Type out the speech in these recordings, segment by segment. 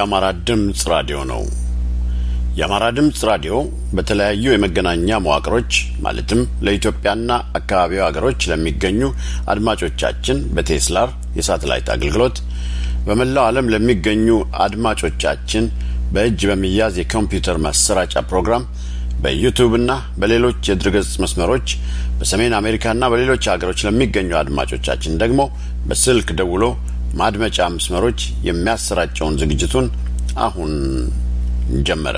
የአማራ ድምፅ ራዲዮ ነው። የአማራ ድምፅ ራዲዮ በተለያዩ የመገናኛ መዋቅሮች ማለትም ለኢትዮጵያና አካባቢው ሀገሮች ለሚገኙ አድማጮቻችን በቴስላር የሳተላይት አገልግሎት በመላው ዓለም ለሚገኙ አድማጮቻችን በእጅ በሚያዝ የኮምፒውተር ማሰራጫ ፕሮግራም በዩቱብና በሌሎች የድረገጽ መስመሮች በሰሜን አሜሪካና በሌሎች ሀገሮች ለሚገኙ አድማጮቻችን ደግሞ በስልክ ደውሎ ማድመጫ መስመሮች የሚያሰራጨውን ዝግጅቱን አሁን ጀመረ።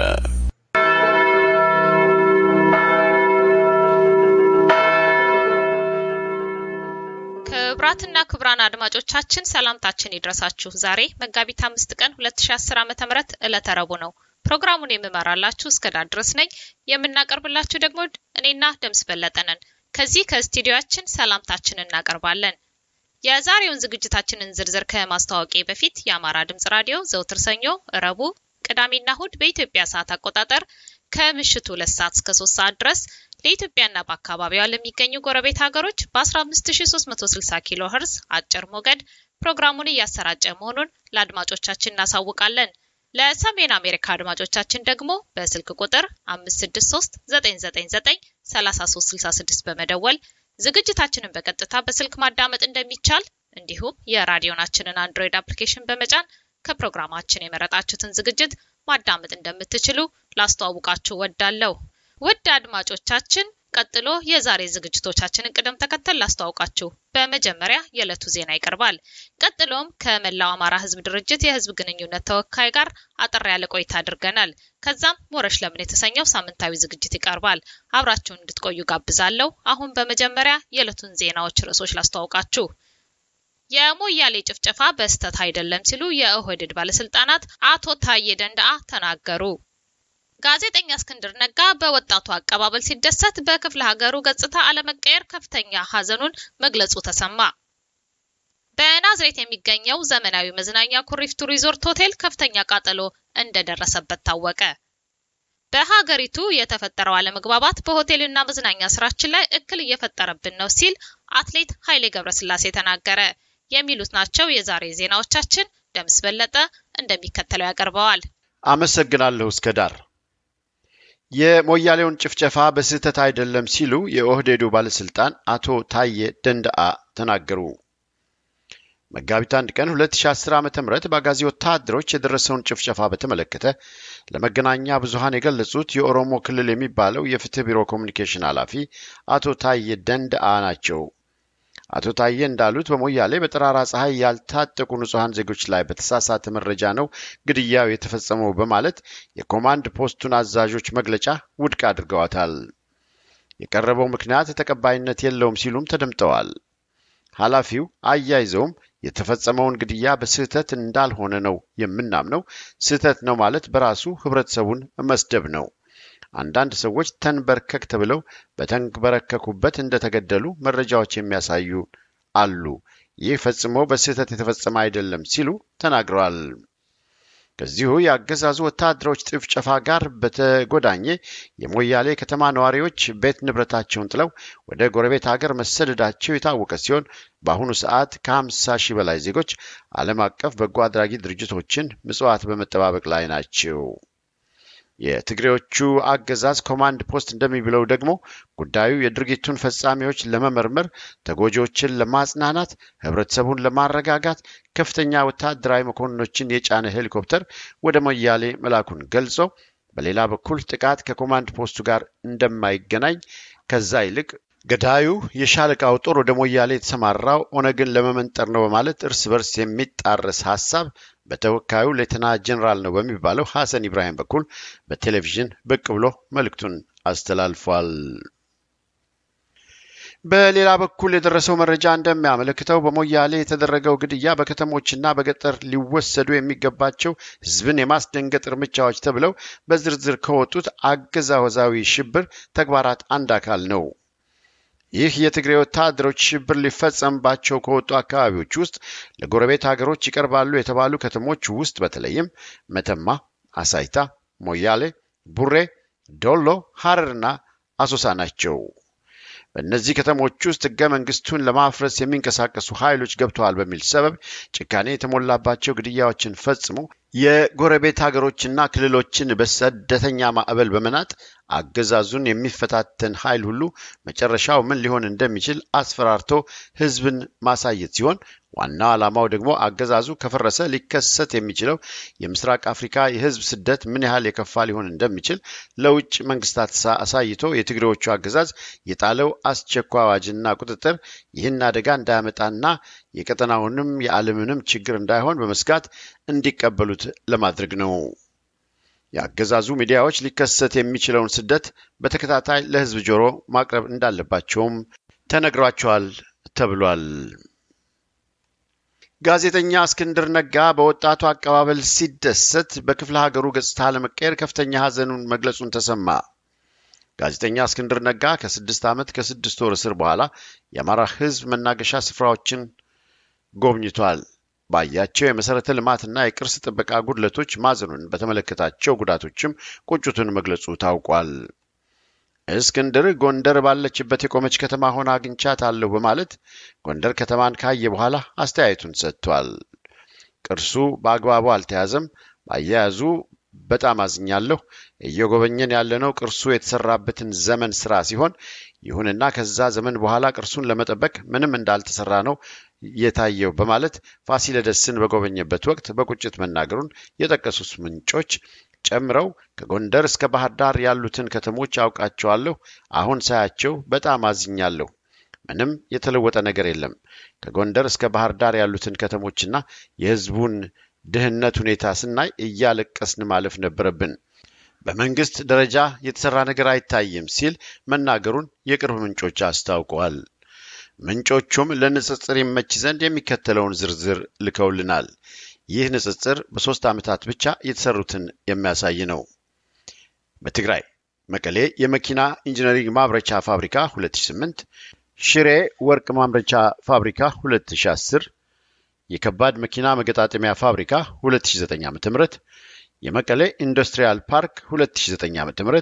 ክቡራትና ክቡራን አድማጮቻችን ሰላምታችን ይድረሳችሁ። ዛሬ መጋቢት አምስት ቀን ሁለት ሺ አስር ዓመተ ምህረት ዕለተ ረቡዕ ነው። ፕሮግራሙን የምመራላችሁ እስከ ዳር ድረስ ነኝ። የምናቀርብላችሁ ደግሞ እኔና ደምስ በለጠ ነን። ከዚህ ከስቱዲዮአችን ሰላምታችንን እናቀርባለን። የዛሬውን ዝግጅታችንን ዝርዝር ከማስተዋወቄ በፊት የአማራ ድምጽ ራዲዮ ዘውትር ሰኞ፣ ረቡዕ፣ ቅዳሜና እሁድ በኢትዮጵያ ሰዓት አቆጣጠር ከምሽቱ ሁለት ሰዓት እስከ ሶስት ሰዓት ድረስ ለኢትዮጵያና በአካባቢዋ ለሚገኙ ጎረቤት ሀገሮች በ15360 ኪሎ ሄርዝ አጭር ሞገድ ፕሮግራሙን እያሰራጨ መሆኑን ለአድማጮቻችን እናሳውቃለን። ለሰሜን አሜሪካ አድማጮቻችን ደግሞ በስልክ ቁጥር 563 999 3366 በመደወል ዝግጅታችንን በቀጥታ በስልክ ማዳመጥ እንደሚቻል እንዲሁም የራዲዮናችንን አንድሮይድ አፕሊኬሽን በመጫን ከፕሮግራማችን የመረጣችሁትን ዝግጅት ማዳመጥ እንደምትችሉ ላስተዋውቃችሁ ወዳለሁ። ውድ አድማጮቻችን ቀጥሎ የዛሬ ዝግጅቶቻችንን ቅደም ተከተል ላስተዋውቃችሁ። በመጀመሪያ የዕለቱ ዜና ይቀርባል። ቀጥሎም ከመላው አማራ ሕዝብ ድርጅት የሕዝብ ግንኙነት ተወካይ ጋር አጠር ያለ ቆይታ አድርገናል። ከዛም ሞረሽ ለምን የተሰኘው ሳምንታዊ ዝግጅት ይቀርባል። አብራችሁን እንድትቆዩ ጋብዛለሁ። አሁን በመጀመሪያ የዕለቱን ዜናዎች ርዕሶች ላስተዋውቃችሁ። የሞያሌ ጭፍጨፋ በስህተት አይደለም ሲሉ የኦህዴድ ባለስልጣናት አቶ ታዬ ደንደአ ተናገሩ። ጋዜጠኛ እስክንድር ነጋ በወጣቱ አቀባበል ሲደሰት በክፍለ ሀገሩ ገጽታ አለመቀየር ከፍተኛ ሀዘኑን መግለጹ ተሰማ። በናዝሬት የሚገኘው ዘመናዊ መዝናኛ ኩሪፍቱ ሪዞርት ሆቴል ከፍተኛ ቃጠሎ እንደደረሰበት ታወቀ። በሀገሪቱ የተፈጠረው አለመግባባት በሆቴልና መዝናኛ ስራችን ላይ እክል እየፈጠረብን ነው ሲል አትሌት ኃይሌ ገብረስላሴ ተናገረ። የሚሉት ናቸው የዛሬ ዜናዎቻችን። ደምስ በለጠ እንደሚከተለው ያቀርበዋል። አመሰግናለሁ እስከዳር። የሞያሌውን ጭፍጨፋ በስህተት አይደለም ሲሉ የኦህዴዱ ባለስልጣን አቶ ታዬ ደንደአ ተናገሩ። መጋቢት አንድ ቀን 2010 ዓ ም በአጋዚ ወታደሮች የደረሰውን ጭፍጨፋ በተመለከተ ለመገናኛ ብዙሃን የገለጹት የኦሮሞ ክልል የሚባለው የፍትህ ቢሮ ኮሚኒኬሽን ኃላፊ አቶ ታዬ ደንደአ ናቸው። አቶ ታዬ እንዳሉት በሞያሌ በጠራራ ፀሐይ ያልታጠቁ ንጹሐን ዜጎች ላይ በተሳሳተ መረጃ ነው ግድያው የተፈጸመው በማለት የኮማንድ ፖስቱን አዛዦች መግለጫ ውድቅ አድርገዋታል። የቀረበው ምክንያት ተቀባይነት የለውም ሲሉም ተደምጠዋል። ኃላፊው አያይዘውም የተፈጸመውን ግድያ በስህተት እንዳልሆነ ነው የምናምነው። ስህተት ነው ማለት በራሱ ህብረተሰቡን መስደብ ነው። አንዳንድ ሰዎች ተንበርከክ ተብለው በተንበረከኩበት እንደተገደሉ መረጃዎች የሚያሳዩ አሉ። ይህ ፈጽሞ በስህተት የተፈጸመ አይደለም ሲሉ ተናግረዋል። ከዚሁ የአገዛዙ ወታደሮች ጭፍጨፋ ጋር በተጓዳኘ የሞያሌ ከተማ ነዋሪዎች ቤት ንብረታቸውን ጥለው ወደ ጎረቤት ሀገር መሰደዳቸው የታወቀ ሲሆን በአሁኑ ሰዓት ከ50 ሺህ በላይ ዜጎች ዓለም አቀፍ በጎ አድራጊ ድርጅቶችን ምጽዋት በመጠባበቅ ላይ ናቸው። የትግሬዎቹ አገዛዝ ኮማንድ ፖስት እንደሚለው ደግሞ ጉዳዩ የድርጊቱን ፈጻሚዎች ለመመርመር፣ ተጎጂዎችን ለማጽናናት፣ ህብረተሰቡን ለማረጋጋት ከፍተኛ ወታደራዊ መኮንኖችን የጫነ ሄሊኮፕተር ወደ ሞያሌ መላኩን ገልጾ በሌላ በኩል ጥቃት ከኮማንድ ፖስቱ ጋር እንደማይገናኝ ከዛ ይልቅ ገዳዩ የሻለቃው ጦር ወደ ሞያሌ የተሰማራው ኦነግን ለመመንጠር ነው በማለት እርስ በርስ የሚጣረስ ሀሳብ በተወካዩ ሌተና ጀኔራል ነው በሚባለው ሐሰን ኢብራሂም በኩል በቴሌቪዥን ብቅ ብሎ መልእክቱን አስተላልፏል። በሌላ በኩል የደረሰው መረጃ እንደሚያመለክተው በሞያሌ የተደረገው ግድያ በከተሞችና በገጠር ሊወሰዱ የሚገባቸው ህዝብን የማስደንገጥ እርምጃዎች ተብለው በዝርዝር ከወጡት አገዛወዛዊ ሽብር ተግባራት አንድ አካል ነው። ይህ የትግሬ ወታደሮች ሽብር ሊፈጸምባቸው ከወጡ አካባቢዎች ውስጥ ለጎረቤት ሀገሮች ይቀርባሉ የተባሉ ከተሞች ውስጥ በተለይም መተማ፣ አሳይታ፣ ሞያሌ፣ ቡሬ፣ ዶሎ፣ ሐረርና አሶሳ ናቸው። በእነዚህ ከተሞች ውስጥ ህገ መንግስቱን ለማፍረስ የሚንቀሳቀሱ ኃይሎች ገብተዋል በሚል ሰበብ ጭካኔ የተሞላባቸው ግድያዎችን ፈጽሞ የጎረቤት ሀገሮችና ክልሎችን በስደተኛ ማዕበል በመናጥ አገዛዙን የሚፈታተን ኃይል ሁሉ መጨረሻው ምን ሊሆን እንደሚችል አስፈራርቶ ህዝብን ማሳየት ሲሆን ዋናው ዓላማው ደግሞ አገዛዙ ከፈረሰ ሊከሰት የሚችለው የምስራቅ አፍሪካ የህዝብ ስደት ምን ያህል የከፋ ሊሆን እንደሚችል ለውጭ መንግስታት አሳይቶ የትግሬዎቹ አገዛዝ የጣለው አስቸኳይ አዋጅና ቁጥጥር ይህን አደጋ እንዳያመጣና የቀጠናውንም የዓለምንም ችግር እንዳይሆን በመስጋት እንዲቀበሉት ለማድረግ ነው። የአገዛዙ ሚዲያዎች ሊከሰት የሚችለውን ስደት በተከታታይ ለህዝብ ጆሮ ማቅረብ እንዳለባቸውም ተነግሯቸዋል ተብሏል። ጋዜጠኛ እስክንድር ነጋ በወጣቱ አቀባበል ሲደሰት በክፍለ ሀገሩ ገጽታ ለመቀየር ከፍተኛ ሐዘኑን መግለጹን ተሰማ። ጋዜጠኛ እስክንድር ነጋ ከስድስት ዓመት ከስድስት ወር እስር በኋላ የአማራ ህዝብ መናገሻ ስፍራዎችን ጎብኝቷል። ባያቸው የመሰረተ ልማትና የቅርስ ጥበቃ ጉድለቶች ማዘኑን በተመለከታቸው ጉዳቶችም ቁጭቱን መግለጹ ታውቋል። እስክንድር ጎንደር ባለችበት የቆመች ከተማ ሆና አግኝቻታለሁ በማለት ጎንደር ከተማን ካየ በኋላ አስተያየቱን ሰጥቷል። ቅርሱ በአግባቡ አልተያዘም፣ ባያያዙ በጣም አዝኛለሁ። እየጎበኘን ያለነው ቅርሱ የተሰራበትን ዘመን ስራ ሲሆን ይሁንና ከዛ ዘመን በኋላ ቅርሱን ለመጠበቅ ምንም እንዳልተሰራ ነው የታየው በማለት ፋሲለደስን በጎበኘበት ወቅት በቁጭት መናገሩን የጠቀሱት ምንጮች ጨምረው ከጎንደር እስከ ባህር ዳር ያሉትን ከተሞች አውቃቸዋለሁ። አሁን ሳያቸው በጣም አዝኛለሁ። ምንም የተለወጠ ነገር የለም። ከጎንደር እስከ ባህር ዳር ያሉትን ከተሞችና የህዝቡን ድህነት ሁኔታ ስናይ እያለቀስን ማለፍ ነበረብን። በመንግስት ደረጃ የተሰራ ነገር አይታይም ሲል መናገሩን የቅርብ ምንጮች አስታውቀዋል። ምንጮቹም ለንጽጽር ይመች ዘንድ የሚከተለውን ዝርዝር ልከውልናል። ይህ ንጽጽር በሶስት ዓመታት ብቻ የተሰሩትን የሚያሳይ ነው። በትግራይ መቀሌ የመኪና ኢንጂነሪንግ ማምረቻ ፋብሪካ 2008፣ ሽሬ ወርቅ ማምረቻ ፋብሪካ 2010፣ የከባድ መኪና መገጣጠሚያ ፋብሪካ 2009 ዓ.ም፣ የመቀሌ ኢንዱስትሪያል ፓርክ 2009 ዓ.ም፣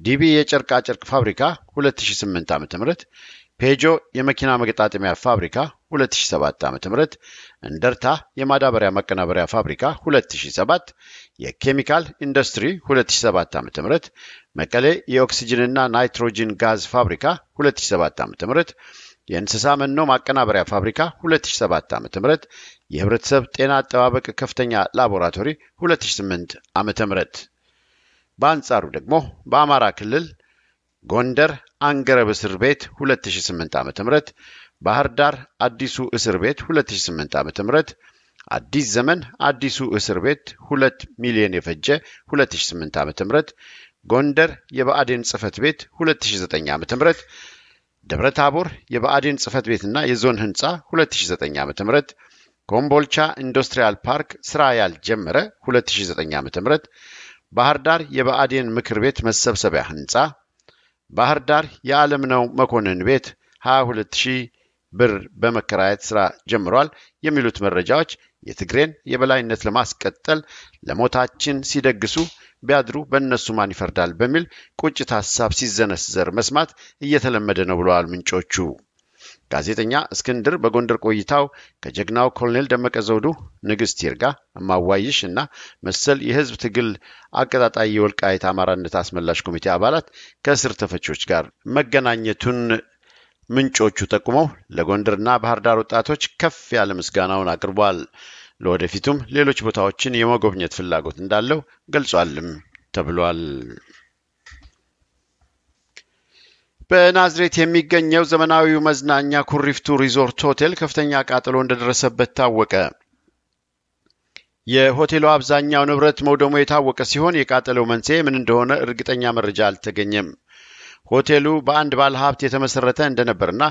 ዲቢ የጨርቃጨርቅ ፋብሪካ 2008 ዓ.ም፣ ፔጆ የመኪና መገጣጠሚያ ፋብሪካ 2007 ዓ.ም፣ እንደርታ የማዳበሪያ ማቀናበሪያ ፋብሪካ 2007፣ የኬሚካል ኢንዱስትሪ 2007 ዓ.ም፣ መቀሌ የኦክሲጅንና ናይትሮጂን ጋዝ ፋብሪካ 2007 ዓ.ም፣ የእንስሳ መኖ ማቀናበሪያ ፋብሪካ 2007 ዓ.ም፣ የህብረተሰብ ጤና አጠባበቅ ከፍተኛ ላቦራቶሪ 2008 ዓ.ም። በአንጻሩ ደግሞ በአማራ ክልል ጎንደር አንገረብ እስር ቤት 2008 ዓ.ም፣ ባህር ዳር አዲሱ እስር ቤት 2008 ዓ.ም፣ አዲስ ዘመን አዲሱ እስር ቤት 2 ሚሊዮን የፈጀ 2008 ዓ.ም፣ ጎንደር የብአዴን ጽህፈት ቤት 2009 ዓ.ም፣ ደብረ ታቦር የብአዴን ጽህፈት ቤትና የዞን ህንፃ 2009 ዓ.ም፣ ኮምቦልቻ ኢንዱስትሪያል ፓርክ ስራ ያልጀመረ 2009 ዓ.ም፣ ባህር ዳር የብአዴን ምክር ቤት መሰብሰቢያ ህንፃ ባህር ዳር የዓለምነው መኮንን ቤት 22 ሺህ ብር በመከራየት ስራ ጀምሯል የሚሉት መረጃዎች የትግሬን የበላይነት ለማስቀጠል ለሞታችን ሲደግሱ ቢያድሩ በእነሱ ማን ይፈርዳል በሚል ቁጭት ሀሳብ ሲዘነዘር መስማት እየተለመደ ነው ብለዋል ምንጮቹ። ጋዜጠኛ እስክንድር በጎንደር ቆይታው ከጀግናው ኮሎኔል ደመቀ ዘውዱ፣ ንግስት ይርጋ፣ እማዋይሽ እና መሰል የህዝብ ትግል አቀጣጣይ የወልቃይት አማራነት አስመላሽ ኮሚቴ አባላት ከእስር ተፈቾች ጋር መገናኘቱን ምንጮቹ ጠቁመው ለጎንደርና ባህር ዳር ወጣቶች ከፍ ያለ ምስጋናውን አቅርቧል። ለወደፊቱም ሌሎች ቦታዎችን የመጎብኘት ፍላጎት እንዳለው ገልጿልም ተብሏል። በናዝሬት የሚገኘው ዘመናዊው መዝናኛ ኩሪፍቱ ሪዞርት ሆቴል ከፍተኛ ቃጠሎ እንደደረሰበት ታወቀ። የሆቴሉ አብዛኛው ንብረት መውደሙ የታወቀ ሲሆን የቃጠሎው መንስኤ ምን እንደሆነ እርግጠኛ መረጃ አልተገኘም። ሆቴሉ በአንድ ባለሀብት የተመሰረተ እንደነበርና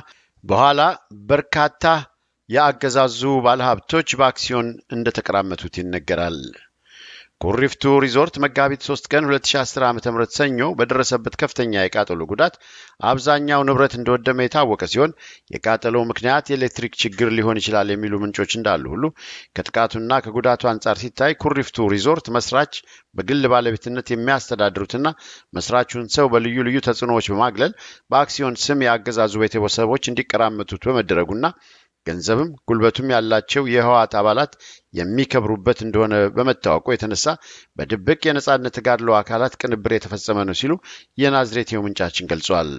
በኋላ በርካታ የአገዛዙ ባለሀብቶች በአክሲዮን እንደተቀራመቱት ይነገራል። ኩሪፍቱ ሪዞርት መጋቢት 3 ቀን 2010 ዓ ም ሰኞ በደረሰበት ከፍተኛ የቃጠሎ ጉዳት አብዛኛው ንብረት እንደወደመ የታወቀ ሲሆን የቃጠሎው ምክንያት የኤሌክትሪክ ችግር ሊሆን ይችላል የሚሉ ምንጮች እንዳሉ ሁሉ ከጥቃቱና ከጉዳቱ አንጻር ሲታይ ኩሪፍቱ ሪዞርት መስራች በግል ባለቤትነት የሚያስተዳድሩትና መስራቹን ሰው በልዩ ልዩ ተጽዕኖዎች በማግለል በአክሲዮን ስም የአገዛዙ ቤተሰቦች እንዲቀራመቱት በመደረጉና ገንዘብም ጉልበቱም ያላቸው የህወሓት አባላት የሚከብሩበት እንደሆነ በመታወቁ የተነሳ በድብቅ የነጻነት ተጋድሎ አካላት ቅንብር የተፈጸመ ነው ሲሉ የናዝሬቴው ምንጫችን ገልጿል።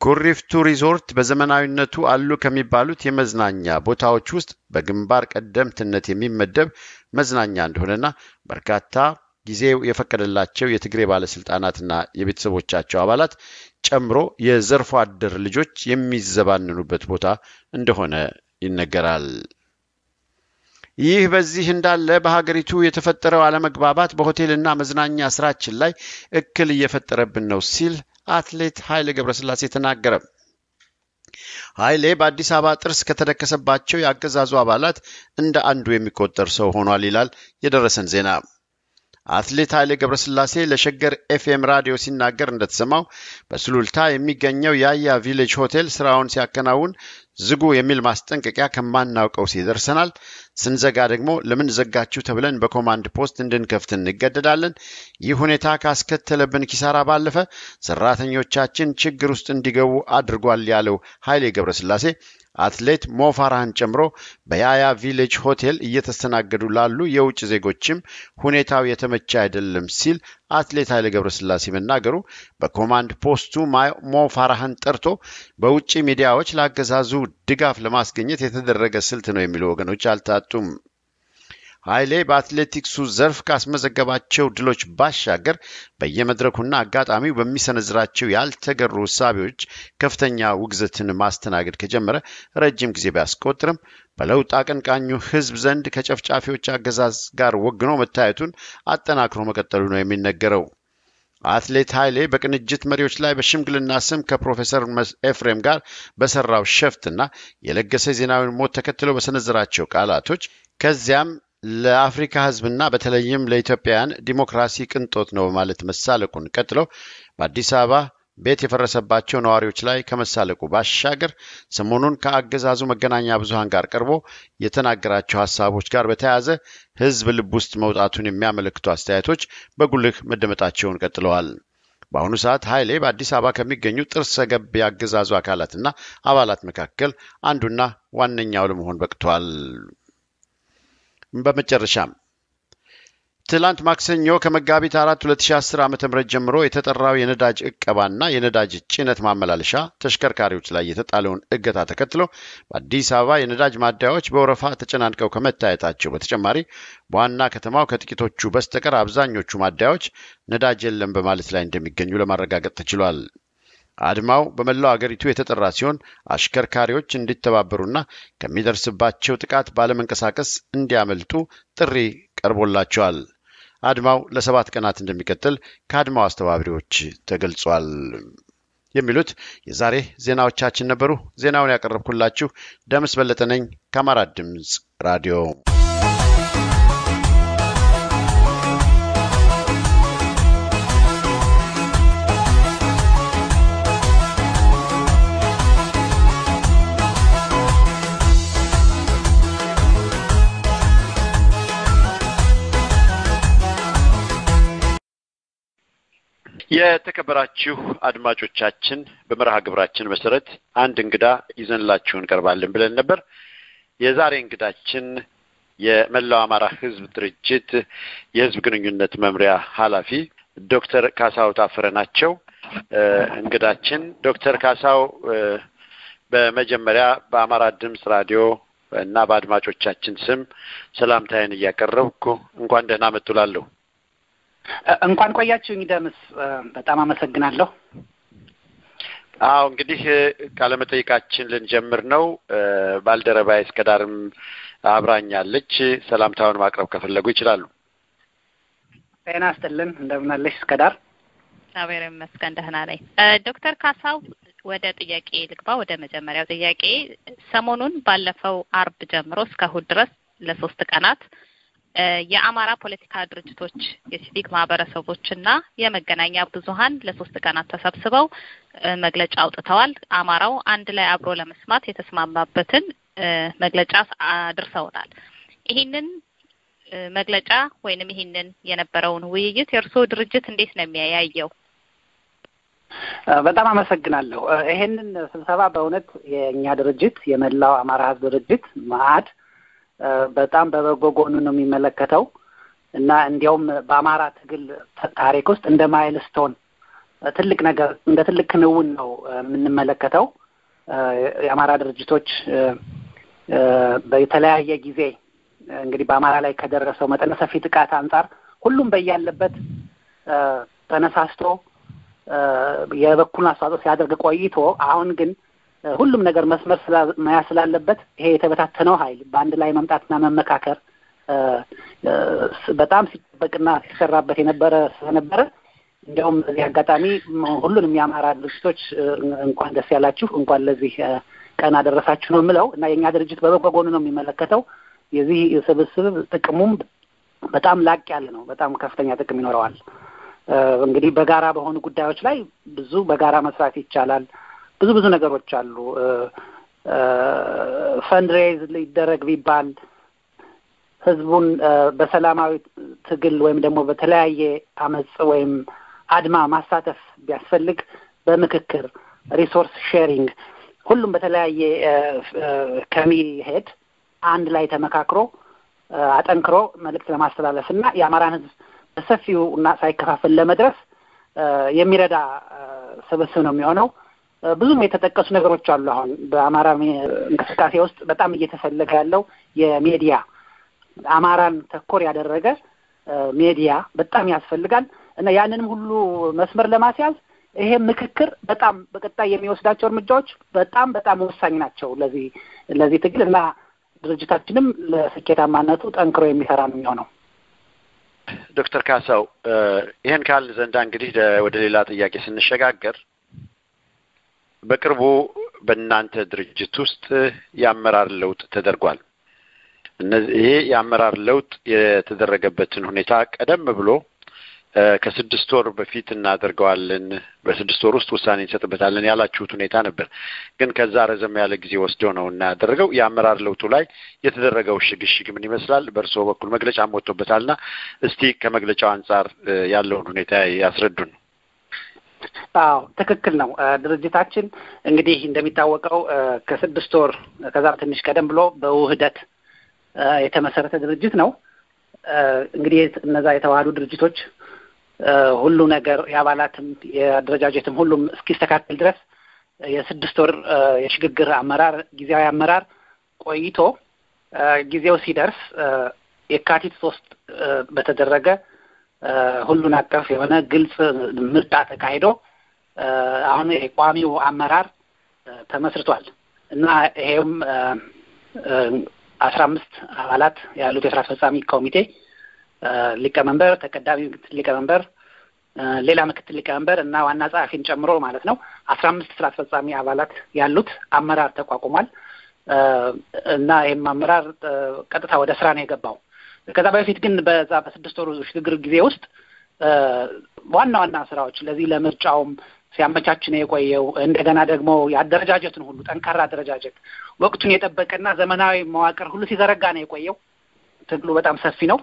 ኩሪፍቱ ሪዞርት በዘመናዊነቱ አሉ ከሚባሉት የመዝናኛ ቦታዎች ውስጥ በግንባር ቀደምትነት የሚመደብ መዝናኛ እንደሆነና በርካታ ጊዜው የፈቀደላቸው የትግሬ ባለስልጣናትና የቤተሰቦቻቸው አባላት ጨምሮ የዘርፎ አደር ልጆች የሚዘባንኑበት ቦታ እንደሆነ ይነገራል። ይህ በዚህ እንዳለ በሀገሪቱ የተፈጠረው አለመግባባት በሆቴልና መዝናኛ ስራችን ላይ እክል እየፈጠረብን ነው ሲል አትሌት ኃይሌ ገብረስላሴ ተናገረ። ኃይሌ በአዲስ አበባ ጥርስ ከተደከሰባቸው የአገዛዙ አባላት እንደ አንዱ የሚቆጠር ሰው ሆኗል ይላል የደረሰን ዜና። አትሌት ኃይሌ ገብረስላሴ ለሸገር ኤፍኤም ራዲዮ ሲናገር እንደተሰማው በሱሉልታ የሚገኘው የያያ ቪሌጅ ሆቴል ስራውን ሲያከናውን ዝጉ የሚል ማስጠንቀቂያ ከማናውቀው ሲደርሰናል። ስንዘጋ ደግሞ ለምን ዘጋችሁ ተብለን በኮማንድ ፖስት እንድንከፍት እንገደዳለን። ይህ ሁኔታ ካስከተለብን ኪሳራ ባለፈ ሰራተኞቻችን ችግር ውስጥ እንዲገቡ አድርጓል ያለው ኃይሌ ገብረስላሴ አትሌት ሞ ፋራህን ጨምሮ በያያ ቪሌጅ ሆቴል እየተስተናገዱ ላሉ የውጭ ዜጎችም ሁኔታው የተመቸ አይደለም ሲል አትሌት ኃይሌ ገብረስላሴ መናገሩ በኮማንድ ፖስቱ ሞ ፋራህን ጠርቶ በውጭ ሚዲያዎች ለአገዛዙ ድጋፍ ለማስገኘት የተደረገ ስልት ነው የሚሉ ወገኖች አልታጡም። ኃይሌ በአትሌቲክሱ ዘርፍ ካስመዘገባቸው ድሎች ባሻገር በየመድረኩና አጋጣሚው በሚሰነዝራቸው ያልተገሩ እሳቤዎች ከፍተኛ ውግዘትን ማስተናገድ ከጀመረ ረጅም ጊዜ ቢያስቆጥርም በለውጥ አቀንቃኙ ሕዝብ ዘንድ ከጨፍጫፊዎች አገዛዝ ጋር ወግኖ መታየቱን አጠናክሮ መቀጠሉ ነው የሚነገረው። አትሌት ኃይሌ በቅንጅት መሪዎች ላይ በሽምግልና ስም ከፕሮፌሰር ኤፍሬም ጋር በሰራው ሸፍትና የለገሰ ዜናዊን ሞት ተከትሎ በሰነዘራቸው ቃላቶች ከዚያም ለአፍሪካ ህዝብና በተለይም ለኢትዮጵያውያን ዲሞክራሲ ቅንጦት ነው በማለት መሳለቁን ቀጥለው በአዲስ አበባ ቤት የፈረሰባቸው ነዋሪዎች ላይ ከመሳለቁ ባሻገር ሰሞኑን ከአገዛዙ መገናኛ ብዙሃን ጋር ቀርቦ የተናገራቸው ሀሳቦች ጋር በተያያዘ ህዝብ ልብ ውስጥ መውጣቱን የሚያመለክቱ አስተያየቶች በጉልህ መደመጣቸውን ቀጥለዋል። በአሁኑ ሰዓት ኃይሌ በአዲስ አበባ ከሚገኙ ጥርሰ ገብ የአገዛዙ አካላትና አባላት መካከል አንዱና ዋነኛው ለመሆን በቅቷል። በመጨረሻም ትላንት ማክሰኞ ከመጋቢት አራት 2010 ዓ ም ጀምሮ የተጠራው የነዳጅ እቀባና የነዳጅ ጭነት ማመላለሻ ተሽከርካሪዎች ላይ የተጣለውን እገታ ተከትሎ በአዲስ አበባ የነዳጅ ማደያዎች በወረፋ ተጨናንቀው ከመታየታቸው በተጨማሪ በዋና ከተማው ከጥቂቶቹ በስተቀር አብዛኞቹ ማደያዎች ነዳጅ የለም በማለት ላይ እንደሚገኙ ለማረጋገጥ ተችሏል። አድማው በመላው አገሪቱ የተጠራ ሲሆን አሽከርካሪዎች እንዲተባበሩና ከሚደርስባቸው ጥቃት ባለመንቀሳቀስ እንዲያመልጡ ጥሪ ቀርቦላቸዋል። አድማው ለሰባት ቀናት እንደሚቀጥል ከአድማው አስተባባሪዎች ተገልጿል። የሚሉት የዛሬ ዜናዎቻችን ነበሩ። ዜናውን ያቀረብኩላችሁ ደምስ በለጠ ነኝ ከአማራ ድምፅ ራዲዮ። የተከበራችሁ አድማጮቻችን በመርሃ ግብራችን መሰረት አንድ እንግዳ ይዘንላችሁ እንቀርባለን ብለን ነበር። የዛሬ እንግዳችን የመላው አማራ ሕዝብ ድርጅት የሕዝብ ግንኙነት መምሪያ ኃላፊ ዶክተር ካሳው ታፈረ ናቸው። እንግዳችን ዶክተር ካሳው በመጀመሪያ በአማራ ድምፅ ራዲዮ እና በአድማጮቻችን ስም ሰላምታዬን እያቀረብኩ እንኳን ደህና መጡ እላለሁ። እንኳን ቆያችሁኝ ደምስ፣ በጣም አመሰግናለሁ። አዎ እንግዲህ ቃለመጠይቃችን ልንጀምር ነው። ባልደረባዬ እስከዳርም አብራኛለች። ሰላምታውን ማቅረብ ከፈለጉ ይችላሉ። ጤና ይስጥልን፣ እንደምን አለሽ እስከዳር? እግዚአብሔር ይመስገን ደህና ነኝ። ዶክተር ካሳው ወደ ጥያቄ ልግባ። ወደ መጀመሪያው ጥያቄ ሰሞኑን ባለፈው አርብ ጀምሮ እስከ እሑድ ድረስ ለሶስት ቀናት የአማራ ፖለቲካ ድርጅቶች፣ የሲቪክ ማህበረሰቦች እና የመገናኛ ብዙኃን ለሶስት ቀናት ተሰብስበው መግለጫ አውጥተዋል። አማራው አንድ ላይ አብሮ ለመስማት የተስማማበትን መግለጫ አድርሰውናል። ይህንን መግለጫ ወይንም ይህንን የነበረውን ውይይት የእርስዎ ድርጅት እንዴት ነው የሚያያየው? በጣም አመሰግናለሁ። ይሄንን ስብሰባ በእውነት የእኛ ድርጅት የመላው አማራ ህዝብ ድርጅት መአድ በጣም በበጎ ጎኑ ነው የሚመለከተው እና እንዲያውም በአማራ ትግል ታሪክ ውስጥ እንደ ማይልስቶን ትልቅ ነገር እንደ ትልቅ ክንውን ነው የምንመለከተው። የአማራ ድርጅቶች በተለያየ ጊዜ እንግዲህ በአማራ ላይ ከደረሰው መጠነ ሰፊ ጥቃት አንጻር ሁሉም በያለበት ተነሳስቶ የበኩሉን አስተዋጽኦ ሲያደርግ ቆይቶ አሁን ግን ሁሉም ነገር መስመር መያዝ ስላለበት ይሄ የተበታተነው ኃይል በአንድ ላይ መምጣትና መመካከር በጣም ሲጠበቅና ሲሰራበት የነበረ ስለነበረ እንዲያውም በዚህ አጋጣሚ ሁሉንም የአማራ ድርጅቶች እንኳን ደስ ያላችሁ፣ እንኳን ለዚህ ቀን አደረሳችሁ ነው የምለው እና የእኛ ድርጅት በበጎ ጎኑ ነው የሚመለከተው። የዚህ ስብስብ ጥቅሙም በጣም ላቅ ያለ ነው። በጣም ከፍተኛ ጥቅም ይኖረዋል። እንግዲህ በጋራ በሆኑ ጉዳዮች ላይ ብዙ በጋራ መስራት ይቻላል። ብዙ ብዙ ነገሮች አሉ። fundraise ሊደረግ ቢባል ህዝቡን በሰላማዊ ትግል ወይም ደግሞ በተለያየ አመፅ ወይም አድማ ማሳተፍ ቢያስፈልግ በምክክር resource sharing ሁሉም በተለያየ ከሚሄድ አንድ ላይ ተመካክሮ አጠንክሮ መልእክት ለማስተላለፍ እና የአማራን ህዝብ በሰፊው እና ሳይከፋፈል ለመድረስ የሚረዳ ስብስብ ነው የሚሆነው። ብዙም የተጠቀሱ ነገሮች አሉ። አሁን በአማራ እንቅስቃሴ ውስጥ በጣም እየተፈለገ ያለው የሚዲያ አማራን ተኮር ያደረገ ሜዲያ በጣም ያስፈልጋል እና ያንንም ሁሉ መስመር ለማስያዝ ይሄ ምክክር በጣም በቀጣይ የሚወስዳቸው እርምጃዎች በጣም በጣም ወሳኝ ናቸው ለዚህ ለዚህ ትግል እና ድርጅታችንም ለስኬታማነቱ ጠንክሮ የሚሰራ ነው የሚሆነው። ዶክተር ካሳው ይህን ካልን ዘንዳ እንግዲህ ወደ ሌላ ጥያቄ ስንሸጋገር በቅርቡ በእናንተ ድርጅት ውስጥ የአመራር ለውጥ ተደርጓል። ይሄ የአመራር ለውጥ የተደረገበትን ሁኔታ ቀደም ብሎ ከስድስት ወር በፊት እናደርገዋለን፣ በስድስት ወር ውስጥ ውሳኔ እንሰጥበታለን ያላችሁት ሁኔታ ነበር። ግን ከዛ ረዘም ያለ ጊዜ ወስደው ነው እና ያደረገው። የአመራር ለውጡ ላይ የተደረገው ሽግሽግ ምን ይመስላል? በእርስዎ በኩል መግለጫም ወጥቶበታልና እስቲ ከመግለጫው አንጻር ያለውን ሁኔታ ያስረዱን። አዎ ትክክል ነው። ድርጅታችን እንግዲህ እንደሚታወቀው ከስድስት ወር ከዛ ትንሽ ቀደም ብሎ በውህደት የተመሰረተ ድርጅት ነው። እንግዲህ እነዛ የተዋህዱ ድርጅቶች ሁሉ ነገር የአባላትም የአደረጃጀትም ሁሉም እስኪስተካከል ድረስ የስድስት ወር የሽግግር አመራር ጊዜያዊ አመራር ቆይቶ ጊዜው ሲደርስ የካቲት ሶስት በተደረገ ሁሉን አቀፍ የሆነ ግልጽ ምርጫ ተካሂዶ አሁን የቋሚው አመራር ተመስርቷል እና ይሄውም አስራ አምስት አባላት ያሉት የስራ አስፈጻሚ ኮሚቴ ሊቀመንበር፣ ተቀዳሚ ምክትል ሊቀመንበር፣ ሌላ ምክትል ሊቀመንበር እና ዋና ጸሐፊን ጨምሮ ማለት ነው አስራ አምስት ስራ አስፈጻሚ አባላት ያሉት አመራር ተቋቁሟል እና ይህም አመራር ቀጥታ ወደ ስራ ነው የገባው። ከዛ በፊት ግን በዛ በስድስት ወሩ ሽግግር ጊዜ ውስጥ ዋና ዋና ስራዎች ለዚህ ለምርጫውም ሲያመቻች ነው የቆየው። እንደገና ደግሞ የአደረጃጀትን ሁሉ ጠንካራ አደረጃጀት ወቅቱን የጠበቀና ዘመናዊ መዋቅር ሁሉ ሲዘረጋ ነው የቆየው። ትግሉ በጣም ሰፊ ነው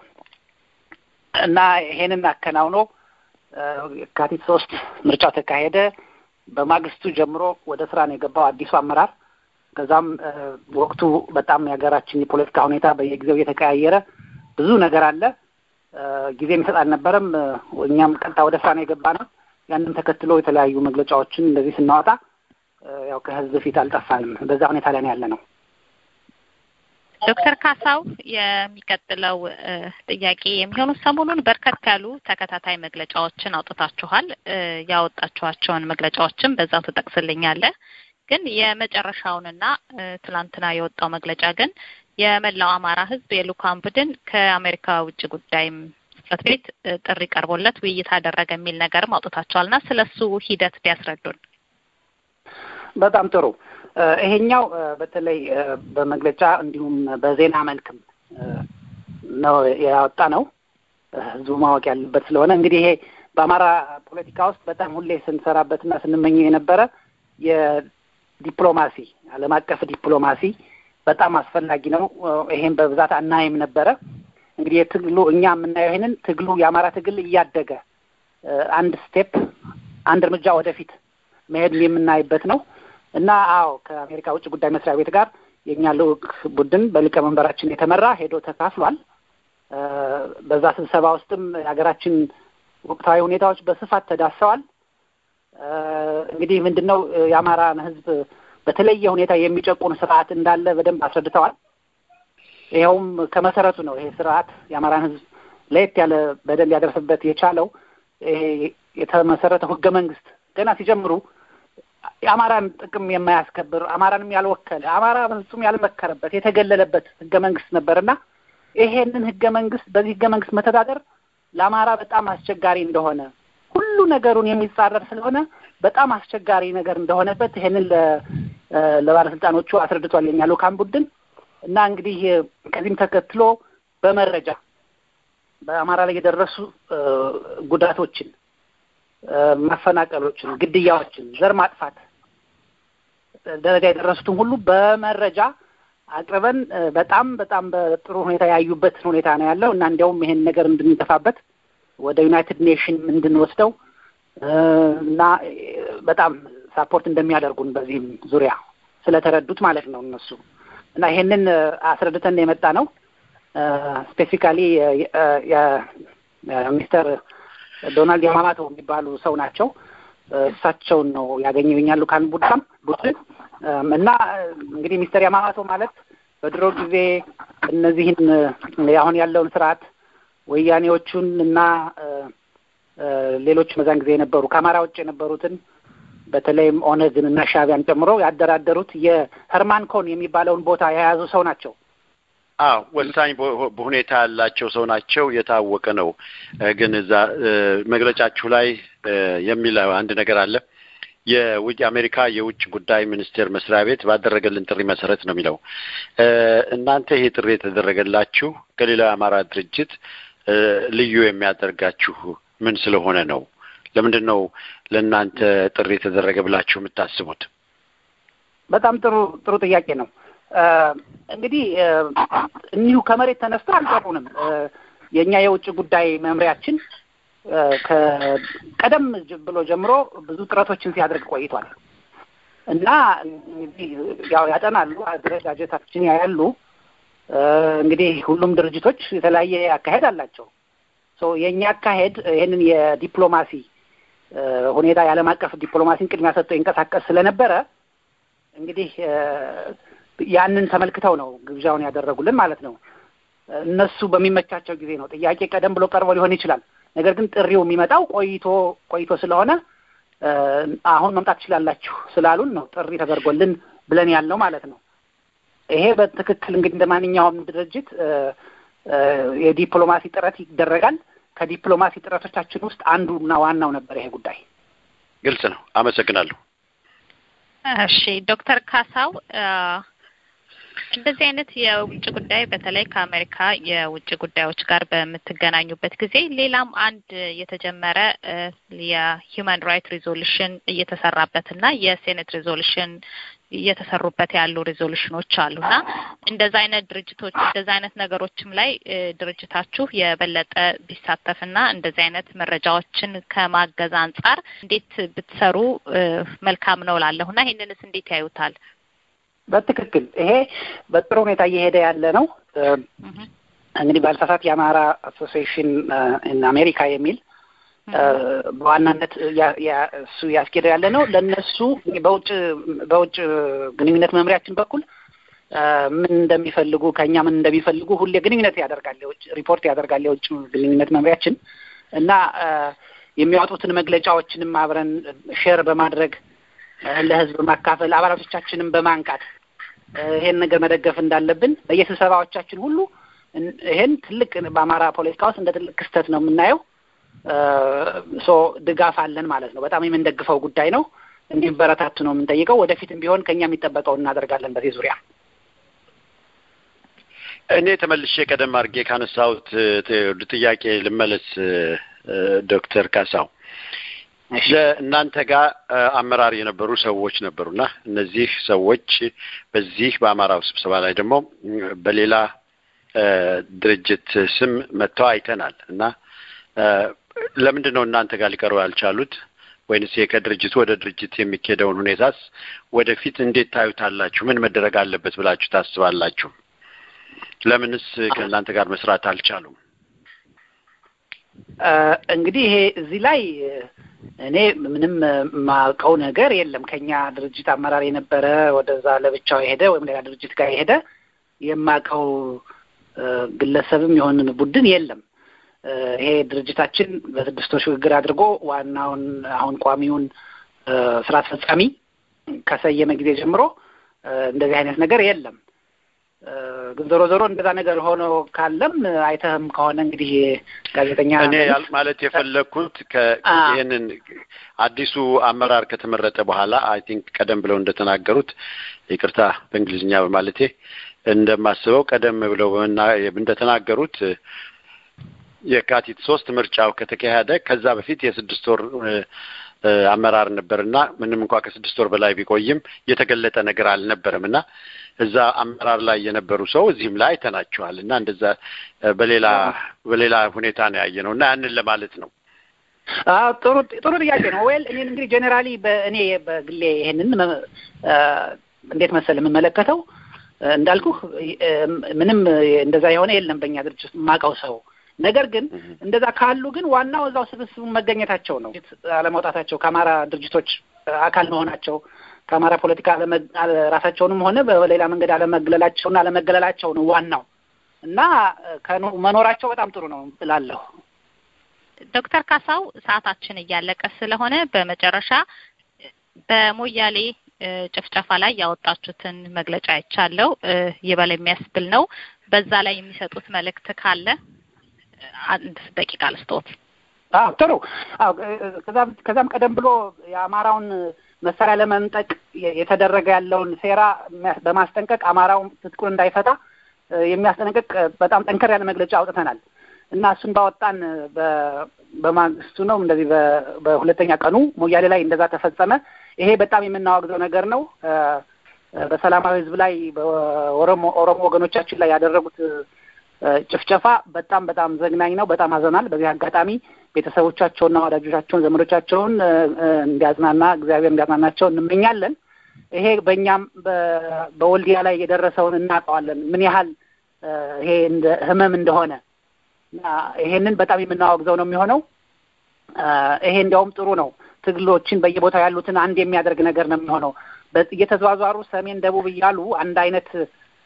እና ይሄንን አከናውኖ የካቲት ሶስት ምርጫው ተካሄደ። በማግስቱ ጀምሮ ወደ ስራ ነው የገባው አዲሱ አመራር። ከዛም ወቅቱ በጣም የሀገራችን የፖለቲካ ሁኔታ በየጊዜው እየተቀያየረ ብዙ ነገር አለ። ጊዜ የሚሰጥ አልነበረም። እኛም ቀጥታ ወደ ስራ ነው የገባ ነው። ያንን ተከትሎ የተለያዩ መግለጫዎችን እንደዚህ ስናወጣ ያው ከህዝብ ፊት አልጠፋንም። በዛ ሁኔታ ላይ ነው ያለ ነው። ዶክተር ካሳው የሚቀጥለው ጥያቄ የሚሆኑት ሰሞኑን በርከት ያሉ ተከታታይ መግለጫዎችን አውጥታችኋል። ያወጣችኋቸውን መግለጫዎችም በዛው ትጠቅስልኛለህ። ግን የመጨረሻውንና ትላንትና የወጣው መግለጫ ግን የመላው አማራ ህዝብ የልኡካን ቡድን ከአሜሪካ ውጭ ጉዳይ ጽሕፈት ቤት ጥሪ ቀርቦለት ውይይት አደረገ የሚል ነገርም አውጥታችኋል እና ስለ እሱ ሂደት ቢያስረዱን። በጣም ጥሩ። ይሄኛው በተለይ በመግለጫ እንዲሁም በዜና መልክም ነው ያወጣ ነው ህዝቡ ማወቅ ያለበት ስለሆነ እንግዲህ ይሄ በአማራ ፖለቲካ ውስጥ በጣም ሁሌ ስንሰራበትና ስንመኘው የነበረ የዲፕሎማሲ ዓለም አቀፍ ዲፕሎማሲ በጣም አስፈላጊ ነው። ይሄን በብዛት አናይም ነበረ። እንግዲህ የትግሉ እኛ የምናየው ይሄንን ትግሉ የአማራ ትግል እያደገ አንድ step አንድ እርምጃ ወደፊት መሄድ የምናይበት ነው እና አዎ ከአሜሪካ ውጭ ጉዳይ መስሪያ ቤት ጋር የእኛ ልዑክ ቡድን በሊቀመንበራችን የተመራ ሄዶ ተካፍሏል። በዛ ስብሰባ ውስጥም የሀገራችን ወቅታዊ ሁኔታዎች በስፋት ተዳሰዋል። እንግዲህ ምንድን ነው የአማራን ህዝብ በተለየ ሁኔታ የሚጨቁን ስርዓት እንዳለ በደንብ አስረድተዋል። ይኸውም ከመሰረቱ ነው። ይሄ ስርዓት የአማራን ህዝብ ለየት ያለ በደል ሊያደርስበት የቻለው ይሄ የተመሰረተው ህገ መንግስት ገና ሲጀምሩ የአማራን ጥቅም የማያስከብር አማራንም ያልወከለ አማራ ፍጹም ያልመከረበት የተገለለበት ህገ መንግስት ነበርና ይሄንን ህገ መንግስት በዚህ ህገ መንግስት መተዳደር ለአማራ በጣም አስቸጋሪ እንደሆነ ሁሉ ነገሩን የሚጻረር ስለሆነ በጣም አስቸጋሪ ነገር እንደሆነበት ይሄንን ለባለስልጣኖቹ አስረድቷል የኛ ልኡካን ቡድን እና እንግዲህ ከዚህም ተከትሎ በመረጃ በአማራ ላይ የደረሱ ጉዳቶችን፣ ማፈናቀሎችን፣ ግድያዎችን፣ ዘር ማጥፋት ደረጃ የደረሱትን ሁሉ በመረጃ አቅርበን በጣም በጣም በጥሩ ሁኔታ ያዩበት ሁኔታ ነው ያለው እና እንዲያውም ይሄን ነገር እንድንጠፋበት ወደ ዩናይትድ ኔሽን እንድንወስደው እና በጣም support እንደሚያደርጉን በዚህም ዙሪያ ስለተረዱት ማለት ነው እነሱ እና ይሄንን አስረድተን የመጣ ነው። specifically ሚስተር ዶናልድ ያማማቶ የሚባሉ ሰው ናቸው። እሳቸውን ነው ያገኘው የኛ ልኡካን ቡድን ቡድን እና እንግዲህ ሚስተር ያማማቶ ማለት በድሮ ጊዜ እነዚህን አሁን ያለውን ስርዓት ወያኔዎቹን እና ሌሎች በዛን ጊዜ የነበሩ ከአማራ ውጭ የነበሩትን በተለይም ኦነግን እና ሻቢያን ጨምሮ ያደራደሩት የህርማን ኮን የሚባለውን ቦታ የያዙ ሰው ናቸው። አዎ ወሳኝ በሁኔታ ያላቸው ሰው ናቸው። የታወቀ ነው። ግን እዛ መግለጫችሁ ላይ የሚለው አንድ ነገር አለ። የውጭ አሜሪካ የውጭ ጉዳይ ሚኒስቴር መስሪያ ቤት ባደረገልን ጥሪ መሰረት ነው የሚለው። እናንተ ይሄ ጥሪ የተደረገላችሁ ከሌላው የአማራ ድርጅት ልዩ የሚያደርጋችሁ ምን ስለሆነ ነው? ለምንድን ነው ለእናንተ ጥሪ የተደረገ ብላችሁ የምታስቡት? በጣም ጥሩ ጥሩ ጥያቄ ነው። እንግዲህ እኒሁ ከመሬት ተነስቶ አልጠሩንም። የእኛ የውጭ ጉዳይ መምሪያችን ከቀደም ብሎ ጀምሮ ብዙ ጥረቶችን ሲያደርግ ቆይቷል እና እንግዲህ ያው ያጠናሉ፣ አደረጃጀታችን ያያሉ። እንግዲህ ሁሉም ድርጅቶች የተለያየ አካሄድ አላቸው። የእኛ አካሄድ ይህንን የዲፕሎማሲ ሁኔታ የዓለም አቀፍ ዲፕሎማሲን ቅድሚያ ሰጥቶ ይንቀሳቀስ ስለነበረ እንግዲህ ያንን ተመልክተው ነው ግብዣውን ያደረጉልን ማለት ነው። እነሱ በሚመቻቸው ጊዜ ነው። ጥያቄ ቀደም ብሎ ቀርቦ ሊሆን ይችላል። ነገር ግን ጥሪው የሚመጣው ቆይቶ ቆይቶ ስለሆነ አሁን መምጣት ትችላላችሁ ስላሉን ነው ጥሪ ተደርጎልን ብለን ያልነው ማለት ነው። ይሄ በትክክል እንግዲህ እንደ ማንኛውም ድርጅት የዲፕሎማሲ ጥረት ይደረጋል። ከዲፕሎማሲ ጥረቶቻችን ውስጥ አንዱና ዋናው ነበር ይሄ ጉዳይ። ግልጽ ነው። አመሰግናለሁ። እሺ ዶክተር ካሳው እንደዚህ አይነት የውጭ ጉዳይ በተለይ ከአሜሪካ የውጭ ጉዳዮች ጋር በምትገናኙበት ጊዜ ሌላም አንድ የተጀመረ የ human right resolution እየተሰራበትና የሴኔት resolution እየተሰሩበት ያሉ resolution ኖች አሉና እንደዛ አይነት ድርጅቶች እንደዛ አይነት ነገሮችም ላይ ድርጅታችሁ የበለጠ ቢሳተፍና እንደዚህ አይነት መረጃዎችን ከማገዝ አንጻር እንዴት ብትሰሩ መልካም ነው ላለሁና ይህንንስ እንዴት ያዩታል? በትክክል ይሄ በጥሩ ሁኔታ እየሄደ ያለ ነው። እንግዲህ ባልሳሳት የአማራ association አሜሪካ የሚል በዋናነት እሱ ያስኬደው ያለ ነው። ለእነሱ በውጭ በውጭ ግንኙነት መምሪያችን በኩል ምን እንደሚፈልጉ ከእኛ ምን እንደሚፈልጉ ሁሌ ግንኙነት ያደርጋል፣ የውጭ ሪፖርት ያደርጋል የውጭ ግንኙነት መምሪያችን እና የሚያወጡትን መግለጫዎችንም አብረን share በማድረግ ለህዝብ ማካፈል አባላቶቻችንም በማንቃት ይሄን ነገር መደገፍ እንዳለብን በየስብሰባዎቻችን ሁሉ ይሄን ትልቅ በአማራ ፖለቲካ ውስጥ እንደ ትልቅ ክስተት ነው የምናየው። so ድጋፍ አለን ማለት ነው። በጣም የምንደግፈው ጉዳይ ነው። እንዲበረታቱ ነው የምንጠይቀው። ወደፊትም ቢሆን ከኛ የሚጠበቀው እናደርጋለን በዚህ ዙሪያ። እኔ ተመልሼ ቀደም አድርጌ ካነሳሁት ጥያቄ ልመለስ። ዶክተር ካሳው እናንተ ጋር አመራር የነበሩ ሰዎች ነበሩና እነዚህ ሰዎች በዚህ በአማራው ስብሰባ ላይ ደግሞ በሌላ ድርጅት ስም መጥተው አይተናል እና ለምንድን ነው እናንተ ጋር ሊቀሩ ያልቻሉት? ወይንስ ከድርጅቱ ወደ ድርጅት የሚካሄደውን ሁኔታስ ወደፊት እንዴት ታዩታላችሁ? ምን መደረግ አለበት ብላችሁ ታስባላችሁ? ለምንስ ከእናንተ ጋር መስራት አልቻሉም? እንግዲህ ይሄ እዚህ ላይ እኔ ምንም የማውቀው ነገር የለም። ከኛ ድርጅት አመራር የነበረ ወደዛ ለብቻው የሄደ ወይም ሌላ ድርጅት ጋር የሄደ የማውቀው ግለሰብም የሆንን ቡድን የለም። ይሄ ድርጅታችን በስድስት ወር ሽግግር አድርጎ ዋናውን አሁን ቋሚውን ስራ አስፈጻሚ ከሰየመ ጊዜ ጀምሮ እንደዚህ አይነት ነገር የለም። ግን ዞሮ ዞሮ እንደዛ ነገር ሆኖ ካለም አይተህም ከሆነ እንግዲህ ጋዜጠኛ እኔ ማለት የፈለግኩት ይህንን አዲሱ አመራር ከተመረጠ በኋላ I think ቀደም ብለው እንደተናገሩት ይቅርታ በእንግሊዝኛ በማለቴ እንደማስበው ቀደም ብለው እንደተናገሩት የካቲት ሶስት ምርጫው ከተካሄደ ከዛ በፊት የስድስት ወር አመራር ነበርና ምንም እንኳ ከስድስት ወር በላይ ቢቆይም የተገለጠ ነገር አልነበረም። እና እዛ አመራር ላይ የነበሩ ሰው እዚህም ላይ አይተናቸዋል። እና እንደዛ በሌላ በሌላ ሁኔታ ነው ያየ ነው እና ያንን ለማለት ነው። ጥሩ ጥሩ ጥያቄ ነው። ወይል እኔ እንግዲህ ጄኔራሊ በእኔ በግሌ ይሄንን እንዴት መሰል የምመለከተው? እንዳልኩህ ምንም እንደዛ የሆነ የለም በእኛ ድርጅት የማውቀው ሰው ነገር ግን እንደዛ ካሉ ግን ዋናው እዛው ስብስቡ መገኘታቸው ነው። አለመውጣታቸው ከአማራ ድርጅቶች አካል መሆናቸው ከአማራ ፖለቲካ ራሳቸውንም ሆነ በሌላ መንገድ አለመግለላቸውና አለመገለላቸው ነው ዋናው እና መኖራቸው በጣም ጥሩ ነው እላለሁ። ዶክተር ካሳው ሰዓታችን እያለቀ ስለሆነ በመጨረሻ በሞያሌ ጭፍጨፋ ላይ ያወጣችሁትን መግለጫ አይቻለሁ። ይበል የሚያስብል ነው። በዛ ላይ የሚሰጡት መልእክት ካለ አንድ ደቂቃ አዎ ጥሩ። ከዛም ቀደም ብሎ የአማራውን መሳሪያ ለመንጠቅ የተደረገ ያለውን ሴራ በማስጠንቀቅ አማራው ትጥቁን እንዳይፈታ የሚያስጠነቅቅ በጣም ጠንከር ያለ መግለጫ አውጥተናል እና እሱን ባወጣን በማግስቱ ነው እንደዚህ በሁለተኛ ቀኑ ሞያሌ ላይ እንደዛ ተፈጸመ። ይሄ በጣም የምናወግዘው ነገር ነው። በሰላማዊ ሕዝብ ላይ በኦሮሞ ኦሮሞ ወገኖቻችን ላይ ያደረጉት ጭፍጨፋ በጣም በጣም ዘግናኝ ነው። በጣም አዘናል። በዚህ አጋጣሚ ቤተሰቦቻቸውና ወዳጆቻቸውን ዘመዶቻቸውን እንዲያጽናና እግዚአብሔር እንዲያጽናናቸው እንመኛለን። ይሄ በእኛም በወልዲያ ላይ የደረሰውን እናውቀዋለን ምን ያህል ይሄ እንደ ህመም እንደሆነ እና ይሄንን በጣም የምናወግዘው ነው የሚሆነው። ይሄ እንዲያውም ጥሩ ነው። ትግሎችን በየቦታው ያሉትን አንድ የሚያደርግ ነገር ነው የሚሆነው። እየተዘዋዟሩ ሰሜን፣ ደቡብ እያሉ አንድ አይነት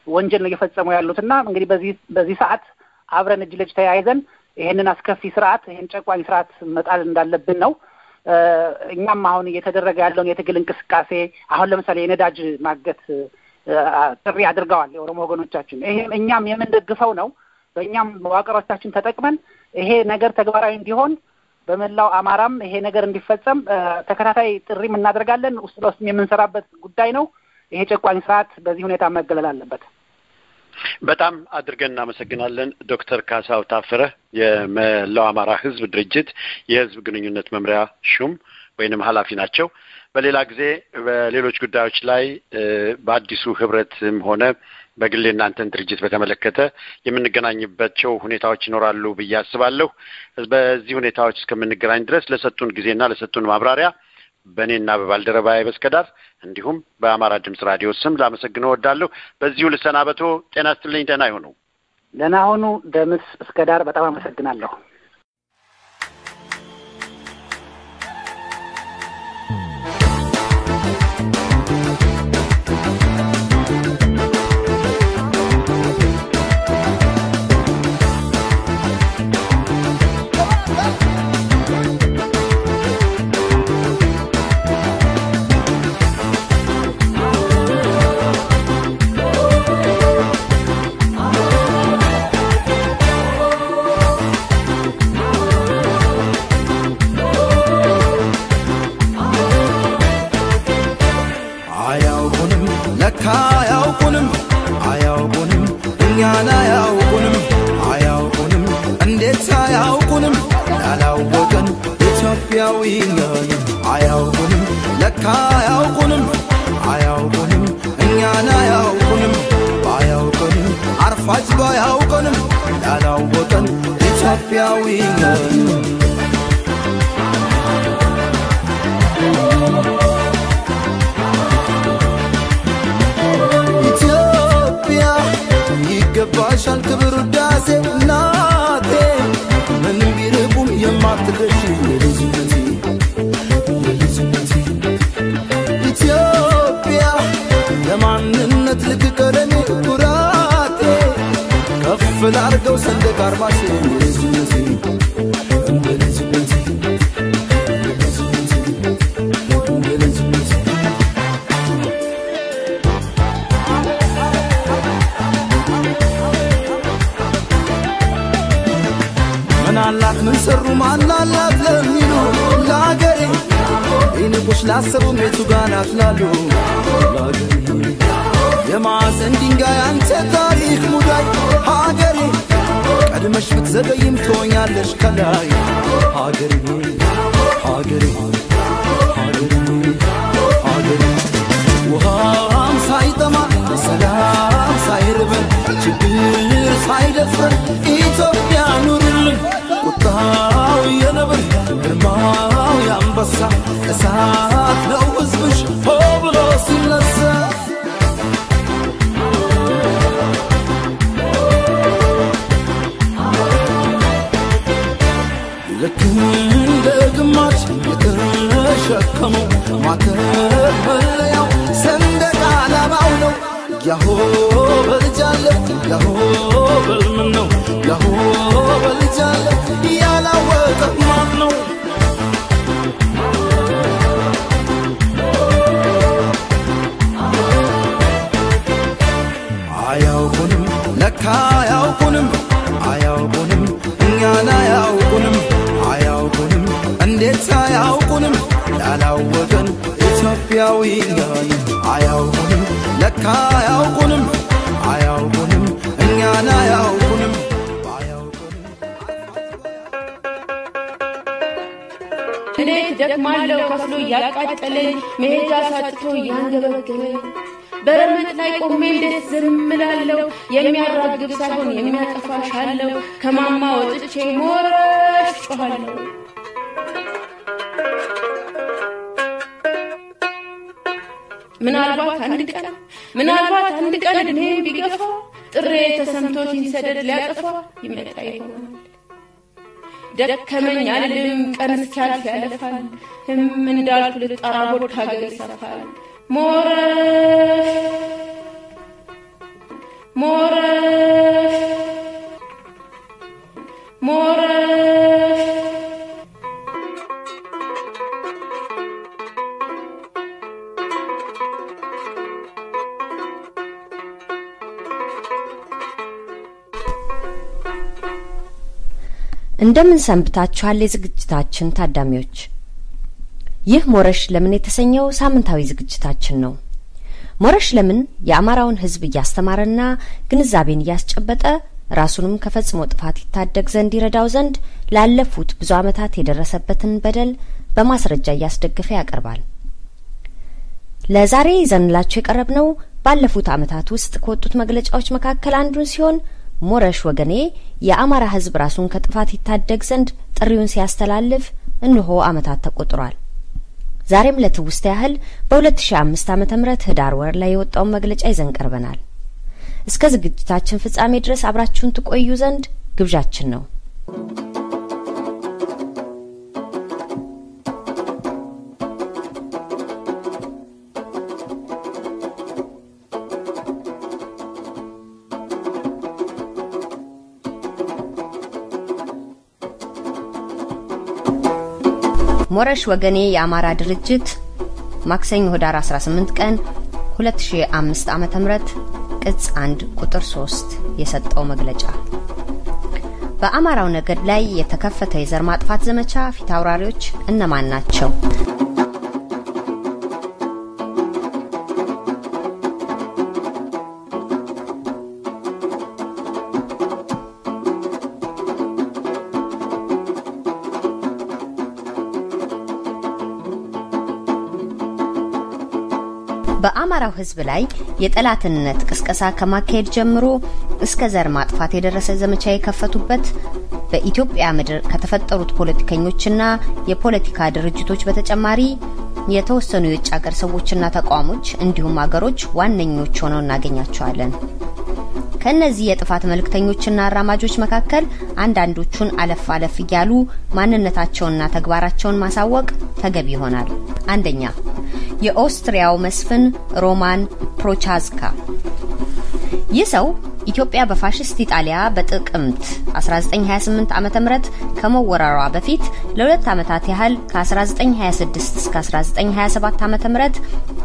ወንጀል ነው እየፈጸሙ ያሉት እና እንግዲህ በዚህ በዚህ ሰዓት አብረን እጅ ለእጅ ተያይዘን ይሄንን አስከፊ ስርዓት ይሄን ጨቋኝ ስርዓት መጣል እንዳለብን ነው። እኛም አሁን እየተደረገ ያለውን የትግል እንቅስቃሴ አሁን ለምሳሌ የነዳጅ ማገት ጥሪ አድርገዋል የኦሮሞ ወገኖቻችን። ይሄም እኛም የምንደግፈው ነው። በእኛም መዋቅሮቻችን ተጠቅመን ይሄ ነገር ተግባራዊ እንዲሆን በመላው አማራም ይሄ ነገር እንዲፈጸም ተከታታይ ጥሪም እናደርጋለን። ውስጥ ለውስጥ የምንሰራበት ጉዳይ ነው። ይሄ ጨቋኝ ስርዓት በዚህ ሁኔታ መገለል አለበት። በጣም አድርገን እናመሰግናለን ዶክተር ካሳው ታፈረ የመላው አማራ ህዝብ ድርጅት የህዝብ ግንኙነት መምሪያ ሹም ወይንም ኃላፊ ናቸው። በሌላ ጊዜ በሌሎች ጉዳዮች ላይ በአዲሱ ህብረትም ሆነ በግሌ እናንተን ድርጅት በተመለከተ የምንገናኝባቸው ሁኔታዎች ይኖራሉ ብዬ አስባለሁ። በዚህ ሁኔታዎች እስከምንገናኝ ድረስ ለሰጡን ጊዜና ለሰጡን ማብራሪያ በእኔና በባልደረባዬ በስከዳር እንዲሁም በአማራ ድምፅ ራዲዮ ስም ላመሰግነው እወዳለሁ። በዚሁ ልሰናበቶ። ጤና ይስጥልኝ። ደህና ይሁኑ። ደህና ሁኑ። ደምስ እስከዳር በጣም አመሰግናለሁ። አያውቁንም አያውቁንም እኛን አያውቁንም ባያውቁንም አርፋጅ ባያውቁንም ያላወቀን ኢትዮጵያዊ ነን። ኢትዮጵያ ይገባሻል ክብር ላርገው ሰንደቅ አርማሽ የልጅነቴ እንደ ልጅነቴ እንደ ልጅነቴ ምናላት ምን ሰሩ ማናላት ለሚሉ ለአገሬ ይንቁሽ ላሰቡም የቱ ጋር ላሉ የማዕዘን ድንጋይ አንተ ታሪክ ሙዳይ ሀገሬ ቀድመሽ ብትዘገይም ትሆኛለሽ ከላይ ሀገሬ ሀገሬ ሀገሬ ሀገሬ ውሃም ሳይጠማ ሰላም ሳይርበን ችግር ሳይደፍረን ኢትዮጵያ ኑርልን ቁጣው የነብር ግርማው የአንበሳ እሳት ነው ሕዝብሽ ሆ ብሎ ሲነሳ ልክ እንደ የተሸከመው መለያው ሰንደቅ ዓላማው ነው። ያሆ በልጃለ ያሆ በልምን ነው ያሆ በልጃለ እያቃጠለኝ መሄጃ ሳጥቶ እያንገበገበኝ በረመጥ ላይ ቆሜ እንዴት ዝም እላለሁ? የሚያራግብ ሳይሆን የሚያጠፋሻለሁ። ከማማ ወጥቼ ሞረሽ ጮኋለሁ። ምናልባት አንድ ቀን ምናልባት አንድ ቀን እድሜም ቢገፋ ጥሬ ተሰምቶት ይሰደድ ሊያጠፋ ይመጣ ይሆናል። ደከመኝ አልልም ቀን እስኪያልፍ ያለፋል። ህም እንዳልኩ ልጣራ ቦድ ሀገር ይሰፋል። ሞረ ሞረ ሞረ እንደምን ሰንብታችኋል የዝግጅታችን ታዳሚዎች? ይህ ሞረሽ ለምን የተሰኘው ሳምንታዊ ዝግጅታችን ነው። ሞረሽ ለምን የአማራውን ህዝብ እያስተማረና ግንዛቤን እያስጨበጠ ራሱንም ከፈጽሞ ጥፋት ይታደግ ዘንድ ይረዳው ዘንድ ላለፉት ብዙ ዓመታት የደረሰበትን በደል በማስረጃ እያስደገፈ ያቀርባል። ለዛሬ ይዘንላችሁ የቀረብነው ባለፉት ዓመታት ውስጥ ከወጡት መግለጫዎች መካከል አንዱን ሲሆን ሞረሽ ወገኔ የአማራ ህዝብ ራሱን ከጥፋት ይታደግ ዘንድ ጥሪውን ሲያስተላልፍ እንሆ ዓመታት ተቆጥሯል። ዛሬም ለትውስታ ያህል በ2005 ዓመተ ምህረት ህዳር ወር ላይ የወጣውን መግለጫ ይዘን ቀርበናል። እስከ ዝግጅታችን ፍጻሜ ድረስ አብራችሁን ትቆዩ ዘንድ ግብዣችን ነው ሞረሽ ወገኔ የአማራ ድርጅት ማክሰኞ ህዳር 18 ቀን 2005 ዓመተ ምህረት ቅጽ 1 ቁጥር 3 የሰጠው መግለጫ በአማራው ነገድ ላይ የተከፈተው የዘር ማጥፋት ዘመቻ ፊት አውራሪዎች እነማን ናቸው? ሕዝብ ላይ የጠላትነት ቅስቀሳ ከማካሄድ ጀምሮ እስከ ዘር ማጥፋት የደረሰ ዘመቻ የከፈቱበት በኢትዮጵያ ምድር ከተፈጠሩት ፖለቲከኞችና የፖለቲካ ድርጅቶች በተጨማሪ የተወሰኑ የውጭ ሀገር ሰዎችና ተቋሞች እንዲሁም ሀገሮች ዋነኞች ሆነው እናገኛቸዋለን። ከእነዚህ የጥፋት መልእክተኞችና አራማጆች መካከል አንዳንዶቹን አለፍ አለፍ እያሉ ማንነታቸውንና ተግባራቸውን ማሳወቅ ተገቢ ይሆናል። አንደኛ፣ የኦስትሪያው መስፍን ሮማን ፕሮቻዝካ። ይህ ሰው ኢትዮጵያ በፋሽስት ኢጣሊያ በጥቅምት 1928 ዓ.ም ከመወረሯ በፊት ለሁለት ዓመታት ያህል ከ1926 እስከ 1927 ዓ.ም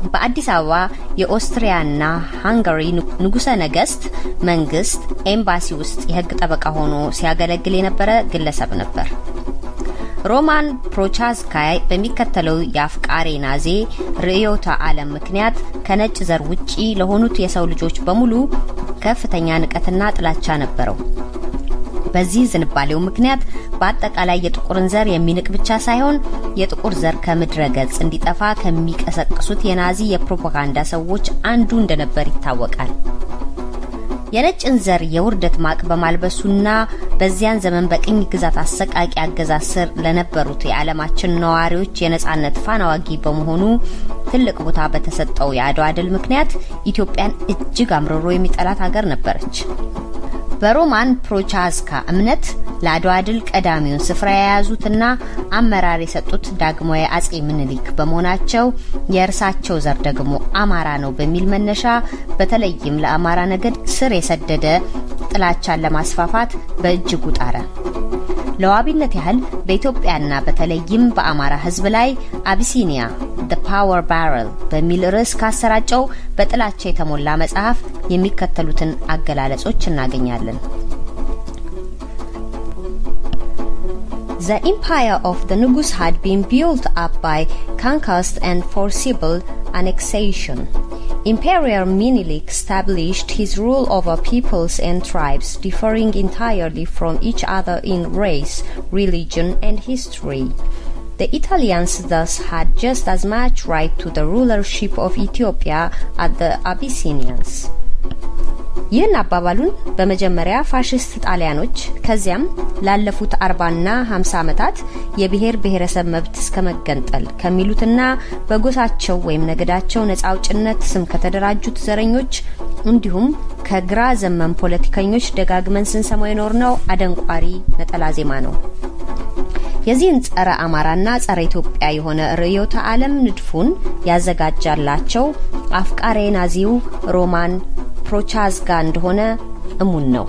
በአዲስ አበባ የኦስትሪያና ሃንጋሪ ንጉሰ ነገስት መንግስት ኤምባሲ ውስጥ የህግ ጠበቃ ሆኖ ሲያገለግል የነበረ ግለሰብ ነበር። ሮማን ፕሮቻዝካ በሚከተለው የአፍቃሬ ናዚ ርዕዮተ ዓለም ምክንያት ከነጭ ዘር ውጪ ለሆኑት የሰው ልጆች በሙሉ ከፍተኛ ንቀትና ጥላቻ ነበረው። በዚህ ዝንባሌው ምክንያት በአጠቃላይ የጥቁርን ዘር የሚንቅ ብቻ ሳይሆን የጥቁር ዘር ከምድረ ገጽ እንዲጠፋ ከሚቀሰቅሱት የናዚ የፕሮፓጋንዳ ሰዎች አንዱ እንደነበር ይታወቃል። የነጭን ዘር የውርደት ማቅ በማልበሱና በዚያን ዘመን በቅኝ ግዛት አሰቃቂ አገዛዝ ስር ለነበሩት የዓለማችን ነዋሪዎች የነጻነት ፋና ዋጊ በመሆኑ ትልቅ ቦታ በተሰጠው የአድዋ ድል ምክንያት ኢትዮጵያን እጅግ አምርሮ የሚጠላት ሀገር ነበረች። በሮማን ፕሮቻዝካ እምነት ለአድዋ ድል ቀዳሚውን ስፍራ የያዙትና አመራር የሰጡት ዳግማዊ አጼ ምኒልክ በመሆናቸው የእርሳቸው ዘር ደግሞ አማራ ነው በሚል መነሻ በተለይም ለአማራ ነገድ ስር የሰደደ ጥላቻን ለማስፋፋት በእጅጉ ጣረ። ለዋቢነት ያህል በኢትዮጵያና በተለይም በአማራ ሕዝብ ላይ አቢሲኒያ the power barrel በሚል ርዕስ ካሰራጨው በጥላቻ የተሞላ መጽሐፍ የሚከተሉትን አገላለጾች እናገኛለን። The empire of the Nugus had been built up by conquest and forcible annexation. Imperial Minilik established his rule over peoples and tribes differing entirely from each other in race, religion, and history. The Italians thus had just as much right to the rulership of Ethiopia as the Abyssinians. ይህን አባባሉን በመጀመሪያ ፋሽስት ጣሊያኖች ከዚያም ላለፉት አርባና ሀምሳ ዓመታት የብሔር ብሔረሰብ መብት እስከ መገንጠል ከሚሉትና በጎሳቸው ወይም ነገዳቸው ነጻ አውጭነት ስም ከተደራጁት ዘረኞች እንዲሁም ከግራ ዘመን ፖለቲከኞች ደጋግመን ስንሰማው የኖርነው አደንቋሪ ነጠላ ዜማ ነው። የዚህን ጸረ አማራና ጸረ ኢትዮጵያ የሆነ ርዕዮተ ዓለም ንድፉን ያዘጋጃላቸው አፍቃሬ ናዚው ሮማን ፕሮቻዝጋ እንደሆነ እሙን ነው።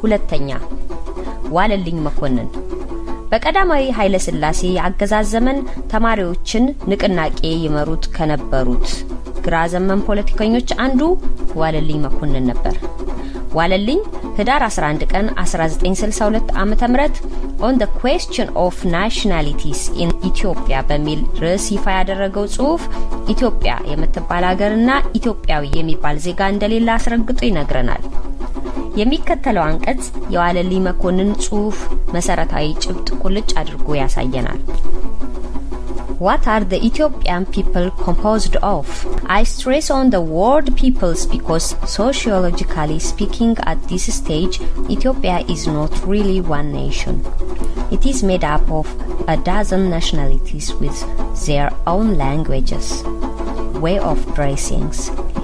ሁለተኛ ዋለልኝ መኮንን በቀዳማዊ ኃይለ ሥላሴ አገዛዝ ዘመን ተማሪዎችን ንቅናቄ ይመሩት ከነበሩት ግራ ዘመን ፖለቲከኞች አንዱ ዋለልኝ መኮንን ነበር። ዋለልኝ ህዳር 11 ቀን 1962 ዓ.ም on the question of nationalities in Ethiopia በሚል ርዕስ ይፋ ያደረገው ጽሑፍ ኢትዮጵያ የምትባል ሀገርና ኢትዮጵያዊ የሚባል ዜጋ እንደሌለ አስረግጦ ይነግረናል። የሚከተለው አንቀጽ የዋለልኝ መኮንን ጽሑፍ መሰረታዊ ጭብጥ ቁልጭ አድርጎ ያሳየናል። What are the Ethiopian people composed of? I stress on the word peoples because sociologically speaking at this stage, Ethiopia is not really one nation. It is made up of a dozen nationalities with their own languages, way of dressings,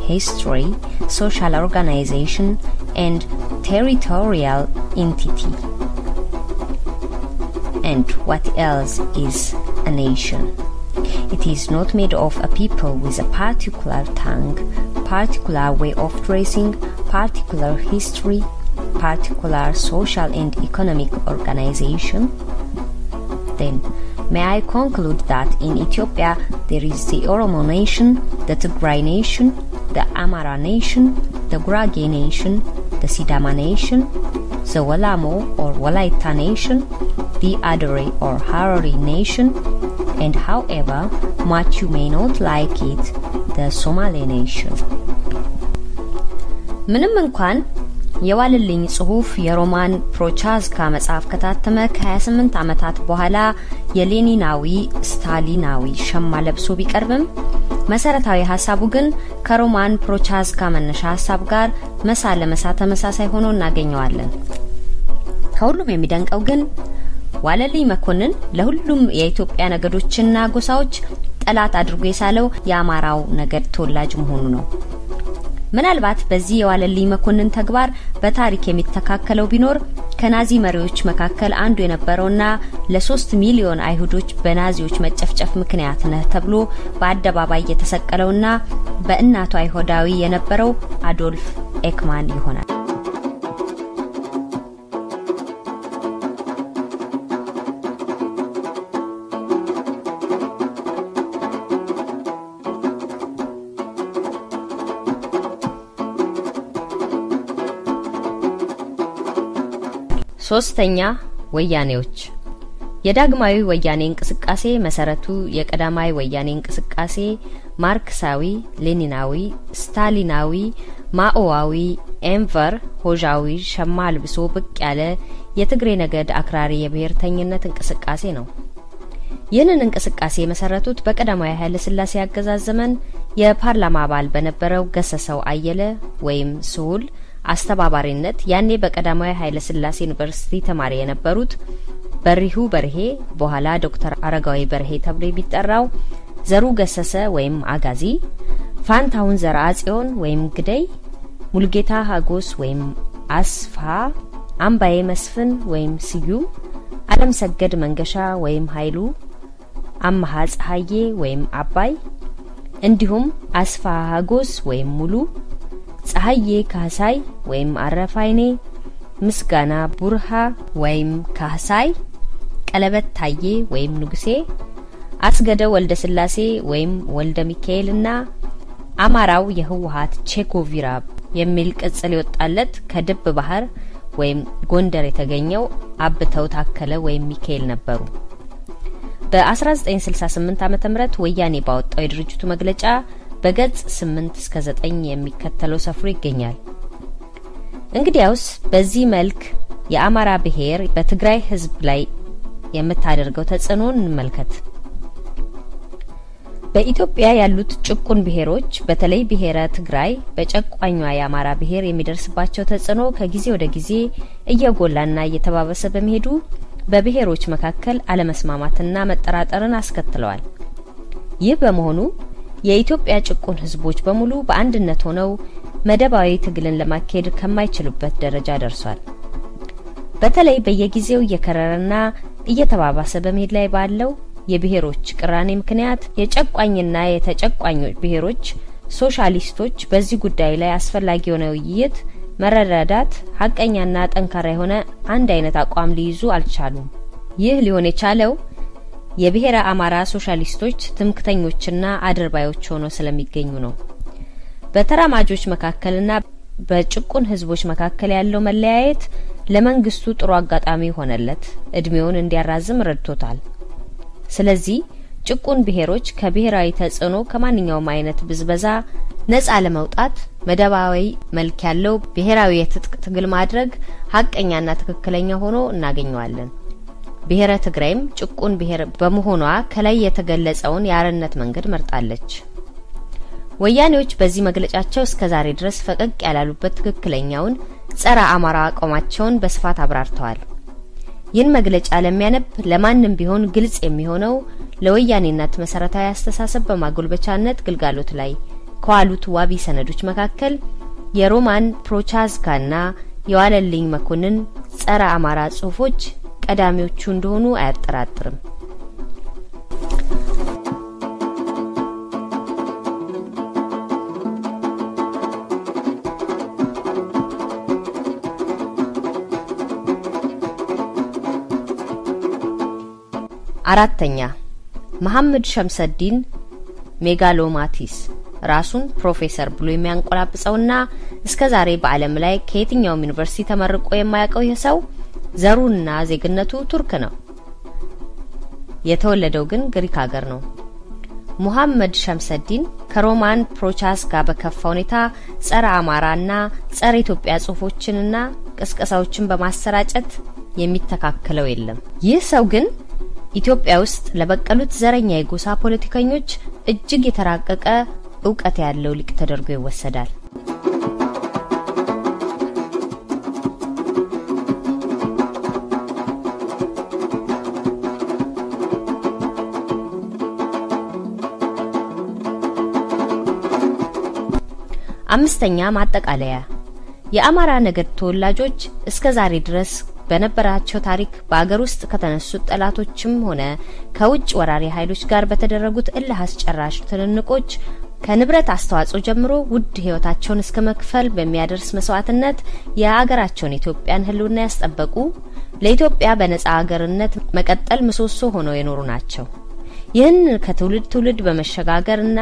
history, social organization, and territorial entity. And what else is a nation? It is not made of a people with a particular tongue, particular way of dressing, particular history, particular social and economic organization. Then, may I conclude that in Ethiopia there is the Oromo nation, the Tigray nation, the Amara nation, the Gurage nation, Sidama nation, the Walamo or Walaita nation, the Adore or Harari nation, and however much you may not like it, the Somali nation. ምንም እንኳን የዋልልኝ ጽሁፍ የሮማን ፕሮቻዝካ መጽሐፍ ከታተመ ከ28 ዓመታት በኋላ የሌኒናዊ ስታሊናዊ ሸማ ለብሶ ቢቀርብም መሰረታዊ ሀሳቡ ግን ከሮማን ፕሮቻዝካ መነሻ ሀሳብ ጋር መሳ ለመሳ ተመሳሳይ ሆኖ እናገኘዋለን። ከሁሉም የሚደንቀው ግን ዋለልኝ መኮንን ለሁሉም የኢትዮጵያ ነገዶችና ጎሳዎች ጠላት አድርጎ የሳለው የአማራው ነገድ ተወላጅ መሆኑ ነው። ምናልባት በዚህ የዋለልኝ መኮንን ተግባር በታሪክ የሚተካከለው ቢኖር ከናዚ መሪዎች መካከል አንዱ የነበረውና ለሶስት ሚሊዮን አይሁዶች በናዚዎች መጨፍጨፍ ምክንያት ነህ ተብሎ በአደባባይ የተሰቀለውና በእናቱ አይሁዳዊ የነበረው አዶልፍ ኤክማን ይሆናል። ሶስተኛ ወያኔዎች የዳግማዊ ወያኔ እንቅስቃሴ መሰረቱ የቀዳማዊ ወያኔ እንቅስቃሴ ማርክሳዊ፣ ሌኒናዊ፣ ስታሊናዊ፣ ማኦዋዊ፣ ኤንቨር ሆዣዊ ሸማ አልብሶ ብቅ ያለ የትግሬ ነገድ አክራሪ የብሔርተኝነት እንቅስቃሴ ነው። ይህንን እንቅስቃሴ የመሰረቱት በቀዳማዊ ኃይለ ሥላሴ አገዛዝ ዘመን የፓርላማ አባል በነበረው ገሰሰው አየለ ወይም ስሁል አስተባባሪነት ያኔ በቀዳማዊ ኃይለ ሥላሴ ዩኒቨርሲቲ ተማሪ የነበሩት በሪሁ በርሄ በኋላ ዶክተር አረጋዊ በርሄ ተብሎ የሚጠራው ዘሩ ገሰሰ ወይም አጋዚ፣ ፋንታሁን ዘርአ ጽዮን ወይም ግደይ፣ ሙልጌታ ሀጎስ ወይም አስፋ፣ አምባዬ መስፍን ወይም ስዩም፣ አለም ሰገድ መንገሻ ወይም ኃይሉ፣ አመሀ ጸሐዬ ወይም አባይ እንዲሁም አስፋ ሀጎስ ወይም ሙሉ ፀሐዬ ካህሳይ ወይም አረፋይኔ፣ ምስጋና ቡርሃ ወይም ካህሳይ፣ ቀለበት ታዬ ወይም ንጉሴ፣ አስገደ ወልደ ስላሴ ወይም ወልደ ሚካኤልና አማራው የህወሀት ቼኮቪራ የሚል ቅጽል የወጣለት ከድብ ባህር ወይም ጎንደር የተገኘው አብተው ታከለ ወይም ሚካኤል ነበሩ። በ1968 ዓ.ም ወያኔ ባወጣው የድርጅቱ መግለጫ በገጽ 8 እስከ 9 የሚከተለው ሰፍሮ ይገኛል። እንግዲያውስ በዚህ መልክ የአማራ ብሔር በትግራይ ህዝብ ላይ የምታደርገው ተጽዕኖ እንመልከት። በኢትዮጵያ ያሉት ጭቁን ብሔሮች በተለይ ብሔረ ትግራይ በጨቋኟ የአማራ ብሔር የሚደርስባቸው ተጽዕኖ ከጊዜ ወደ ጊዜ እየጎላና እየተባበሰ በመሄዱ በብሔሮች መካከል አለመስማማትና መጠራጠርን አስከትለዋል። ይህ በመሆኑ የኢትዮጵያ ጭቁን ህዝቦች በሙሉ በአንድነት ሆነው መደባዊ ትግልን ለማካሄድ ከማይችሉበት ደረጃ ደርሷል። በተለይ በየጊዜው እየከረረና እየተባባሰ በመሄድ ላይ ባለው የብሔሮች ቅራኔ ምክንያት የጨቋኝና የተጨቋኞች ብሔሮች ሶሻሊስቶች በዚህ ጉዳይ ላይ አስፈላጊ የሆነ ውይይት፣ መረዳዳት፣ ሀቀኛና ጠንካራ የሆነ አንድ አይነት አቋም ሊይዙ አልቻሉም። ይህ ሊሆን የቻለው የብሔረ አማራ ሶሻሊስቶች ትምክተኞችና አድርባዮች ሆነው ስለሚገኙ ነው። በተራማጆች መካከልና በጭቁን ህዝቦች መካከል ያለው መለያየት ለመንግስቱ ጥሩ አጋጣሚ ሆነለት፣ እድሜውን እንዲያራዝም ረድቶታል። ስለዚህ ጭቁን ብሔሮች ከብሔራዊ ተጽዕኖ ከማንኛውም አይነት ብዝበዛ ነጻ ለመውጣት መደባዊ መልክ ያለው ብሔራዊ የትጥቅ ትግል ማድረግ ሀቀኛና ትክክለኛ ሆኖ እናገኘዋለን። ብሔረ ትግራይም ጭቁን ብሔር በመሆኗ ከላይ የተገለጸውን የአርነት መንገድ መርጣለች። ወያኔዎች በዚህ መግለጫቸው እስከ ዛሬ ድረስ ፈቀቅ ያላሉበት ትክክለኛውን ጸረ አማራ አቋማቸውን በስፋት አብራርተዋል። ይህን መግለጫ ለሚያነብ ለማንም ቢሆን ግልጽ የሚሆነው ለወያኔነት መሰረታዊ አስተሳሰብ በማጎልበቻነት ግልጋሎት ላይ ከዋሉት ዋቢ ሰነዶች መካከል የሮማን ፕሮቻዝካና የዋለልኝ መኮንን ጸረ አማራ ጽሁፎች ቀዳሚዎቹ እንደሆኑ አያጠራጥርም። አራተኛ መሐመድ ሸምሰዲን ሜጋሎማቲስ ራሱን ፕሮፌሰር ብሎ የሚያንቆላብጸውና እስከ ዛሬ በዓለም ላይ ከየትኛውም ዩኒቨርሲቲ ተመርቆ የማያውቀው ይህ ሰው ዘሩና ዜግነቱ ቱርክ ነው። የተወለደው ግን ግሪክ ሀገር ነው። ሙሐመድ ሸምሰዲን ከሮማን ፕሮቻዝካ ጋር በከፋ ሁኔታ ጸረ አማራና ጸረ ኢትዮጵያ ጽሁፎችንና ቅስቀሳዎችን በማሰራጨት የሚተካከለው የለም። ይህ ሰው ግን ኢትዮጵያ ውስጥ ለበቀሉት ዘረኛ የጎሳ ፖለቲከኞች እጅግ የተራቀቀ እውቀት ያለው ሊቅ ተደርጎ ይወሰዳል። አምስተኛ ማጠቃለያ የአማራ ነገድ ተወላጆች እስከ ዛሬ ድረስ በነበራቸው ታሪክ በአገር ውስጥ ከተነሱት ጠላቶችም ሆነ ከውጭ ወራሪ ኃይሎች ጋር በተደረጉት እልህ አስጨራሽ ትንንቆች ከንብረት አስተዋጽኦ ጀምሮ ውድ ሕይወታቸውን እስከ መክፈል በሚያደርስ መስዋዕትነት የአገራቸውን ኢትዮጵያን ሕልውና ያስጠበቁ ለኢትዮጵያ በነጻ አገርነት መቀጠል ምሰሶ ሆነው የኖሩ ናቸው። ይህን ከትውልድ ትውልድ በመሸጋገርና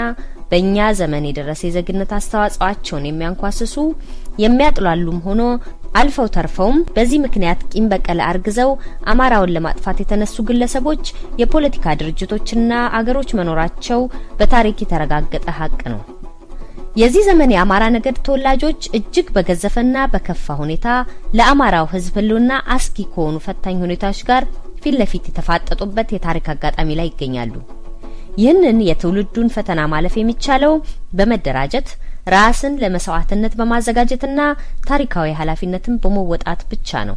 በእኛ ዘመን የደረሰ የዜግነት አስተዋጽኦአቸውን የሚያንኳስሱ የሚያጥላሉም ሆኖ አልፈው ተርፈውም በዚህ ምክንያት ቂም በቀል አርግዘው አማራውን ለማጥፋት የተነሱ ግለሰቦች፣ የፖለቲካ ድርጅቶችና አገሮች መኖራቸው በታሪክ የተረጋገጠ ሀቅ ነው። የዚህ ዘመን የአማራ ነገድ ተወላጆች እጅግ በገዘፈና በከፋ ሁኔታ ለአማራው ሕዝብ ህልውና አስጊ ከሆኑ ፈታኝ ሁኔታዎች ጋር ፊት ለፊት የተፋጠጡበት የታሪክ አጋጣሚ ላይ ይገኛሉ። ይህንን የትውልዱን ፈተና ማለፍ የሚቻለው በመደራጀት ራስን ለመስዋዕትነት በማዘጋጀትና ታሪካዊ ኃላፊነትን በመወጣት ብቻ ነው።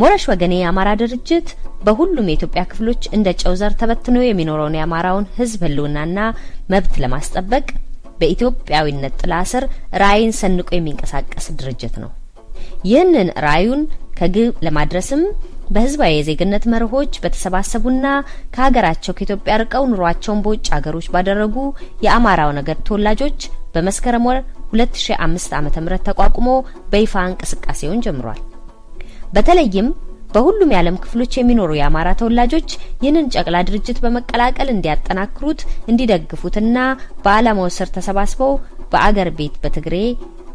ሞረሽ ወገኔ የአማራ ድርጅት በሁሉም የኢትዮጵያ ክፍሎች እንደ ጨው ዘር ተበትኖ የሚኖረውን የአማራውን ህዝብ ህልውናና መብት ለማስጠበቅ በኢትዮጵያዊነት ጥላ ስር ራዕይን ሰንቆ የሚንቀሳቀስ ድርጅት ነው። ይህንን ራዕዩን ከግብ ለማድረስም በህዝባዊ የዜግነት መርሆች በተሰባሰቡና ከሀገራቸው ከኢትዮጵያ ርቀው ኑሯቸውን በውጭ ሀገሮች ባደረጉ የአማራው ነገድ ተወላጆች በመስከረም ወር 2005 ዓ.ም ተቋቁሞ በይፋ እንቅስቃሴውን ጀምሯል። በተለይም በሁሉም የዓለም ክፍሎች የሚኖሩ የአማራ ተወላጆች ይህንን ጨቅላ ድርጅት በመቀላቀል እንዲያጠናክሩት፣ እንዲደግፉትና በዓላማው ስር ተሰባስበው በአገር ቤት በትግሬ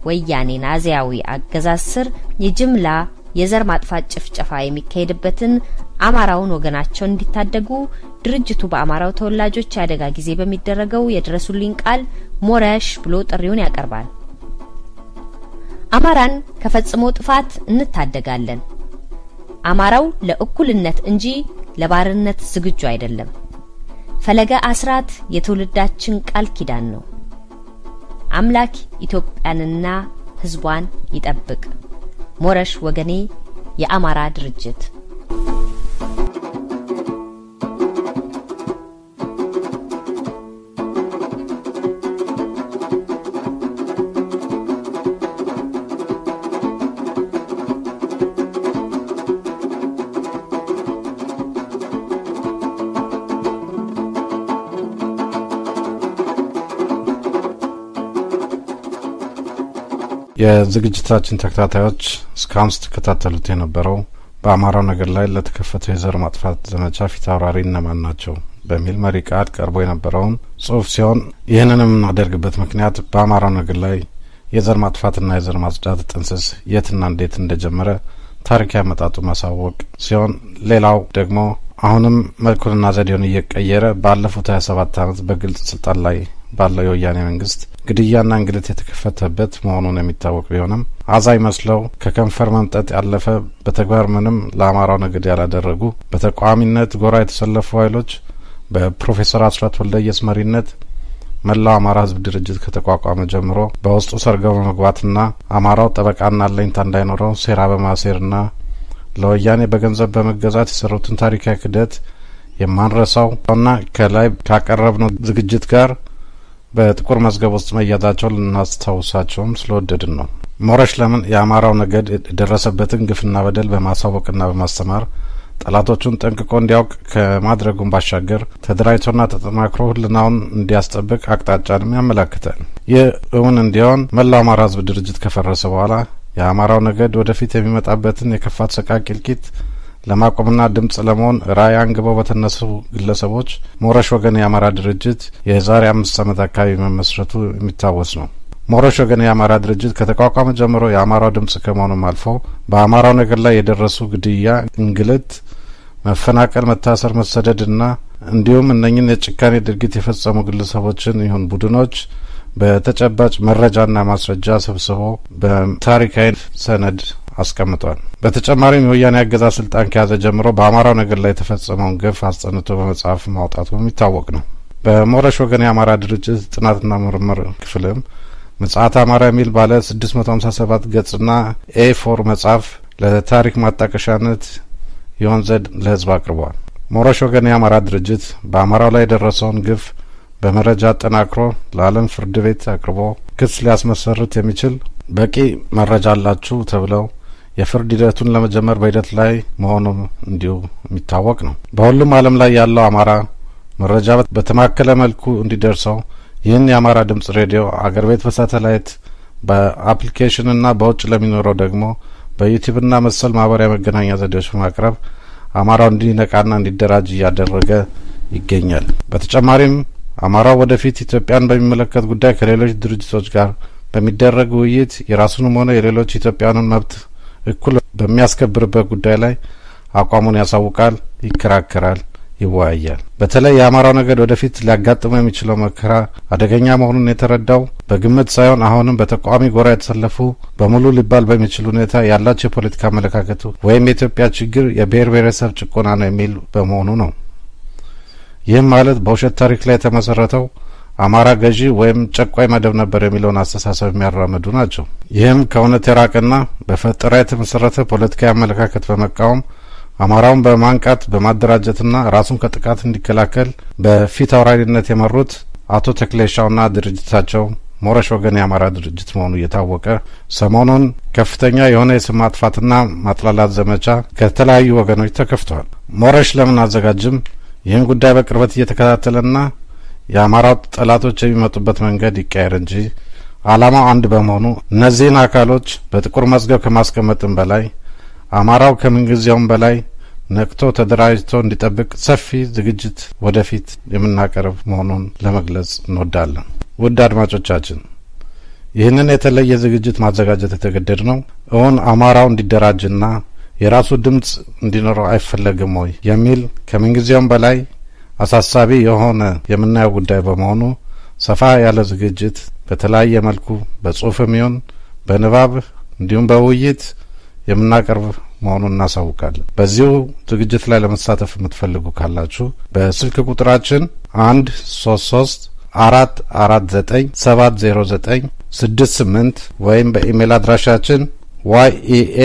ወያኔ ናዚያዊ አገዛዝ ስር የጅምላ የዘር ማጥፋት ጭፍጨፋ የሚካሄድበትን አማራውን ወገናቸውን እንዲታደጉ ድርጅቱ በአማራው ተወላጆች የአደጋ ጊዜ በሚደረገው የድረሱልኝ ቃል ሞረሽ ብሎ ጥሪውን ያቀርባል። አማራን ከፈጽሞ ጥፋት እንታደጋለን። አማራው ለእኩልነት እንጂ ለባርነት ዝግጁ አይደለም። ፈለገ አስራት የትውልዳችን ቃል ኪዳን ነው። አምላክ ኢትዮጵያንና ሕዝቧን ይጠብቅ። ሞረሽ ወገኔ የአማራ ድርጅት የዝግጅታችን ተከታታዮች እስካሁን ስትከታተሉት የነበረው በአማራው ነገር ላይ ለተከፈተው የዘር ማጥፋት ዘመቻ ፊት አውራሪ እነማን ናቸው በሚል መሪ ቃል ቀርቦ የነበረውን ጽሁፍ ሲሆን ይህንን የምናደርግበት ምክንያት በአማራው ነገር ላይ የዘር ማጥፋትና የዘር ማጽዳት ጥንስስ የትና እንዴት እንደጀመረ ታሪክ ያመጣጡ ማሳወቅ ሲሆን ሌላው ደግሞ አሁንም መልኩንና ዘዴውን እየቀየረ ባለፉት ሀያ ሰባት አመት በግልጽ ስልጣን ላይ ባለው የወያኔ መንግስት ግድያና እንግልት የተከፈተበት መሆኑን የሚታወቅ ቢሆንም አዛኝ መስለው ከከንፈር መምጠጥ ያለፈ በተግባር ምንም ለአማራው ነገድ ያላደረጉ በተቃዋሚነት ጎራ የተሰለፉ ኃይሎች በፕሮፌሰር አስራት ወልደየስ መሪነት መላው አማራ ህዝብ ድርጅት ከተቋቋመ ጀምሮ በውስጡ ሰርገው በመግባትና አማራው ጠበቃና አለኝታ እንዳይኖረው ሴራ በማሴርና ለወያኔ በገንዘብ በመገዛት የሰሩትን ታሪካዊ ክደት የማንረሳው እና ከላይ ካቀረብነው ዝግጅት ጋር በጥቁር መዝገብ ውስጥ መያዛቸውን ልናስታውሳቸውም ስለወደድን ነው። ሞረሽ ለምን የአማራው ነገድ የደረሰበትን ግፍና በደል በማሳወቅና በማስተማር ጠላቶቹን ጠንቅቆ እንዲያውቅ ከማድረጉም ባሻገር ተደራጅቶና ተጠናክሮ ህልናውን እንዲያስጠብቅ አቅጣጫንም ያመላክታል። ይህ እውን እንዲሆን መላው አማራ ህዝብ ድርጅት ከፈረሰ በኋላ የአማራው ነገድ ወደፊት የሚመጣበትን የከፋት ሰቃቂ እልቂት ለማቆምና ድምጽ ለመሆን ራዕይ አንግበው በተነሱ ግለሰቦች ሞረሽ ወገን የአማራ ድርጅት የዛሬ አምስት ዓመት አካባቢ መመስረቱ የሚታወስ ነው። ሞረሽ ወገን የአማራ ድርጅት ከተቋቋመ ጀምሮ የአማራው ድምጽ ከመሆኑም አልፎ በአማራው ነገር ላይ የደረሱ ግድያ፣ እንግልት፣ መፈናቀል፣ መታሰር፣ መሰደድና እንዲሁም እነኝን የጭካኔ ድርጊት የፈጸሙ ግለሰቦችን ይሁን ቡድኖች በተጨባጭ መረጃና ማስረጃ ሰብስቦ በታሪካዊ ሰነድ አስቀምጧል። በተጨማሪም የወያኔ አገዛዝ ስልጣን ከያዘ ጀምሮ በአማራው ነገድ ላይ የተፈጸመውን ግፍ አስጸንቶ በመጽሐፍ ማውጣቱ የሚታወቅ ነው። በሞረሽ ወገን የአማራ ድርጅት ጥናትና ምርምር ክፍልም ምጽአተ አማራ የሚል ባለ 657 ገጽና A four መጽሐፍ ለታሪክ ማጣቀሻነት ይሆን ዘንድ ለህዝብ አቅርቧል። ሞረሽ ወገን የአማራ ድርጅት በአማራው ላይ የደረሰውን ግፍ በመረጃ አጠናክሮ ለዓለም ፍርድ ቤት አቅርቦ ክስ ሊያስመሰርት የሚችል በቂ መረጃ አላችሁ ተብለው የፍርድ ሂደቱን ለመጀመር በሂደት ላይ መሆኑ እንዲሁ የሚታወቅ ነው። በሁሉም ዓለም ላይ ያለው አማራ መረጃ በተማከለ መልኩ እንዲደርሰው ይህን የአማራ ድምጽ ሬዲዮ አገር ቤት በሳተላይት በአፕሊኬሽንና በውጭ ለሚኖረው ደግሞ በዩቲዩብና መሰል ማህበራዊ መገናኛ ዘዴዎች በማቅረብ አማራው እንዲነቃና እንዲደራጅ እያደረገ ይገኛል። በተጨማሪም አማራው ወደፊት ኢትዮጵያን በሚመለከት ጉዳይ ከሌሎች ድርጅቶች ጋር በሚደረግ ውይይት የራሱንም ሆነ የሌሎች ኢትዮጵያውያንን መብት እኩል በሚያስከብርበት ጉዳይ ላይ አቋሙን ያሳውቃል፣ ይከራከራል፣ ይወያያል። በተለይ የአማራው ነገድ ወደፊት ሊያጋጥመው የሚችለው መከራ አደገኛ መሆኑን የተረዳው በግምት ሳይሆን አሁንም በተቃዋሚ ጎራ የተሰለፉ በሙሉ ሊባል በሚችል ሁኔታ ያላቸው የፖለቲካ አመለካከቱ ወይም የኢትዮጵያ ችግር የብሔር ብሔረሰብ ጭቆና ነው የሚል በመሆኑ ነው። ይህም ማለት በውሸት ታሪክ ላይ የተመሰረተው አማራ ገዢ ወይም ጨቋይ መደብ ነበር የሚለውን አስተሳሰብ የሚያራምዱ ናቸው። ይህም ከእውነት የራቀና በፈጠራ የተመሰረተ ፖለቲካዊ አመለካከት በመቃወም አማራውን በማንቃት በማደራጀትና ራሱን ከጥቃት እንዲከላከል በፊት አውራሪነት የመሩት አቶ ተክሌሻውና ድርጅታቸው ሞረሽ ወገን የአማራ ድርጅት መሆኑ እየታወቀ ሰሞኑን ከፍተኛ የሆነ የስም ማጥፋትና ማጥላላት ዘመቻ ከተለያዩ ወገኖች ተከፍተዋል። ሞረሽ ለምን አዘጋጅም ይህን ጉዳይ በቅርበት እየተከታተለና የአማራው ጠላቶች የሚመጡበት መንገድ ይቀየር እንጂ ዓላማው አንድ በመሆኑ እነዚህን አካሎች በጥቁር መዝገብ ከማስቀመጥም በላይ አማራው ከምንጊዜውም በላይ ነቅቶ ተደራጅቶ እንዲጠብቅ ሰፊ ዝግጅት ወደፊት የምናቀርብ መሆኑን ለመግለጽ እንወዳለን። ውድ አድማጮቻችን ይህንን የተለየ ዝግጅት ማዘጋጀት የተገደድ ነው እውን አማራው እንዲደራጅና የራሱ ድምጽ እንዲኖረው አይፈለግም ወይ የሚል ከምንጊዜውም በላይ አሳሳቢ የሆነ የምናየው ጉዳይ በመሆኑ ሰፋ ያለ ዝግጅት በተለያየ መልኩ በጽሁፍም ይሁን በንባብ እንዲሁም በውይይት የምናቀርብ መሆኑን እናሳውቃለን። በዚሁ ዝግጅት ላይ ለመሳተፍ የምትፈልጉ ካላችሁ በስልክ ቁጥራችን አንድ ሶስት ሶስት አራት አራት ዘጠኝ ሰባት ዜሮ ዘጠኝ ስድስት ስምንት ወይም በኢሜይል አድራሻችን ዋይ ኢኤ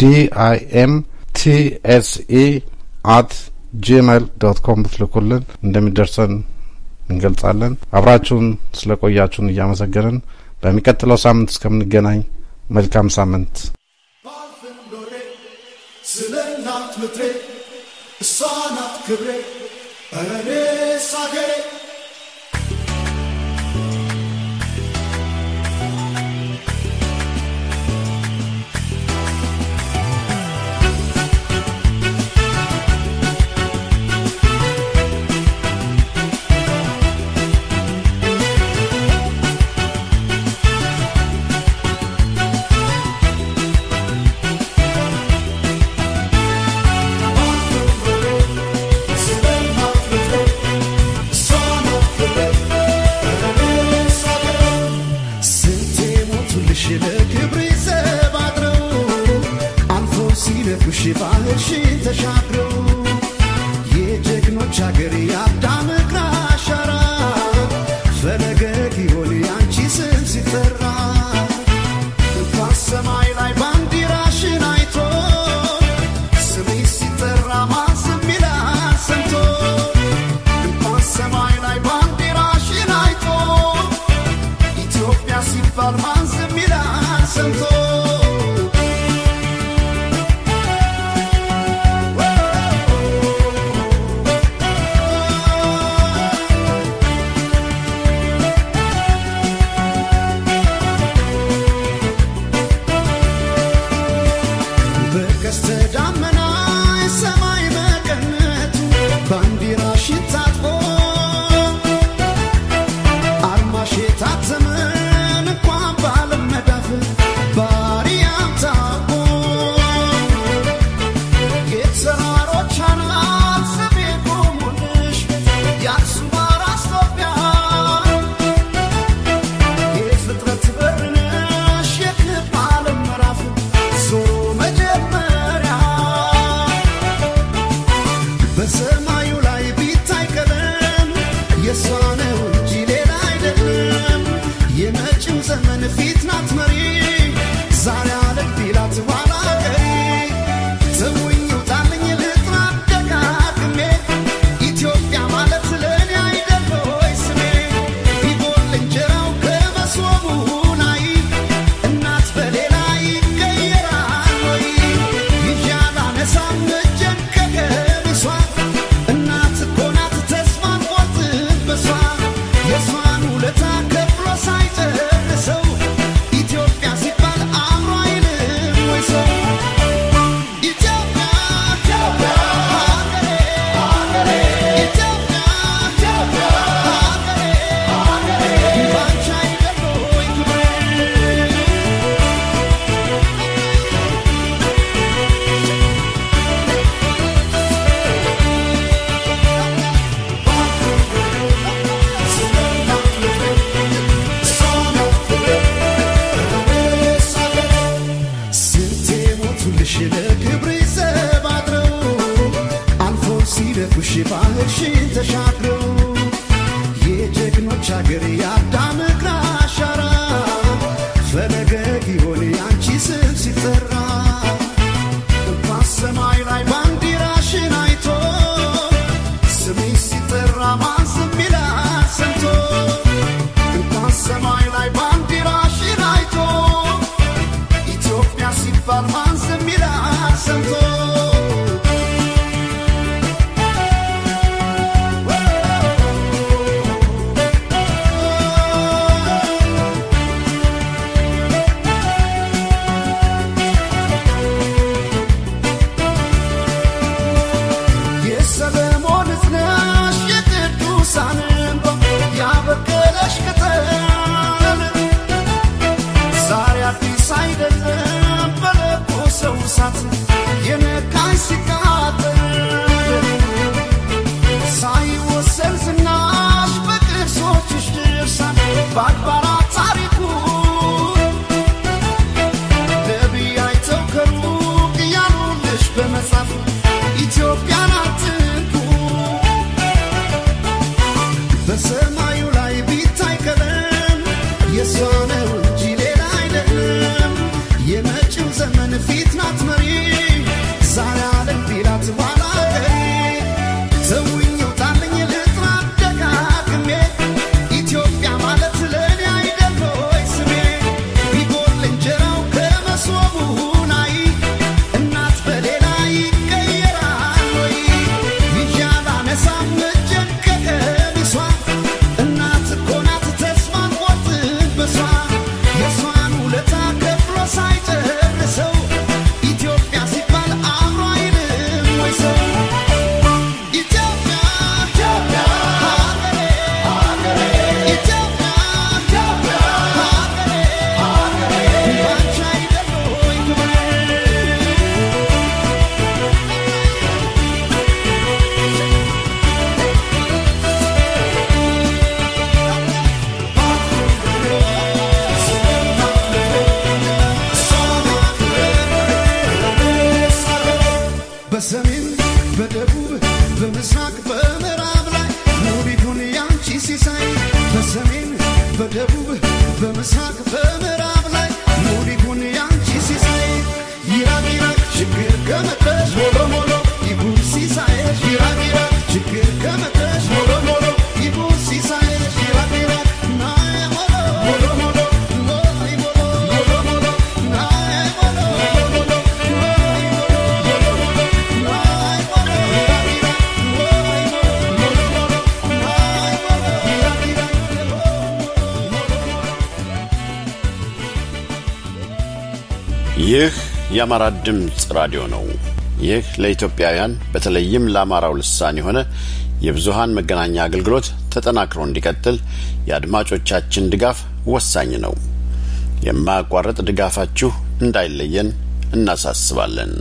ዲአይኤም ቲኤስኢ አት ጂሜይል ዶት ኮም ብትልኩልን እንደሚደርሰን እንገልጻለን። አብራችሁን ስለ ቆያችሁን እያመሰገንን በሚቀጥለው ሳምንት እስከምንገናኝ መልካም ሳምንት። ስለ እናት ምድሬ እሷ ናት ክብሬ ኧረ እኔስ seja የአማራ ድምፅ ራዲዮ ነው። ይህ ለኢትዮጵያውያን በተለይም ለአማራው ልሳን የሆነ የብዙሃን መገናኛ አገልግሎት ተጠናክሮ እንዲቀጥል የአድማጮቻችን ድጋፍ ወሳኝ ነው። የማያቋርጥ ድጋፋችሁ እንዳይለየን እናሳስባለን።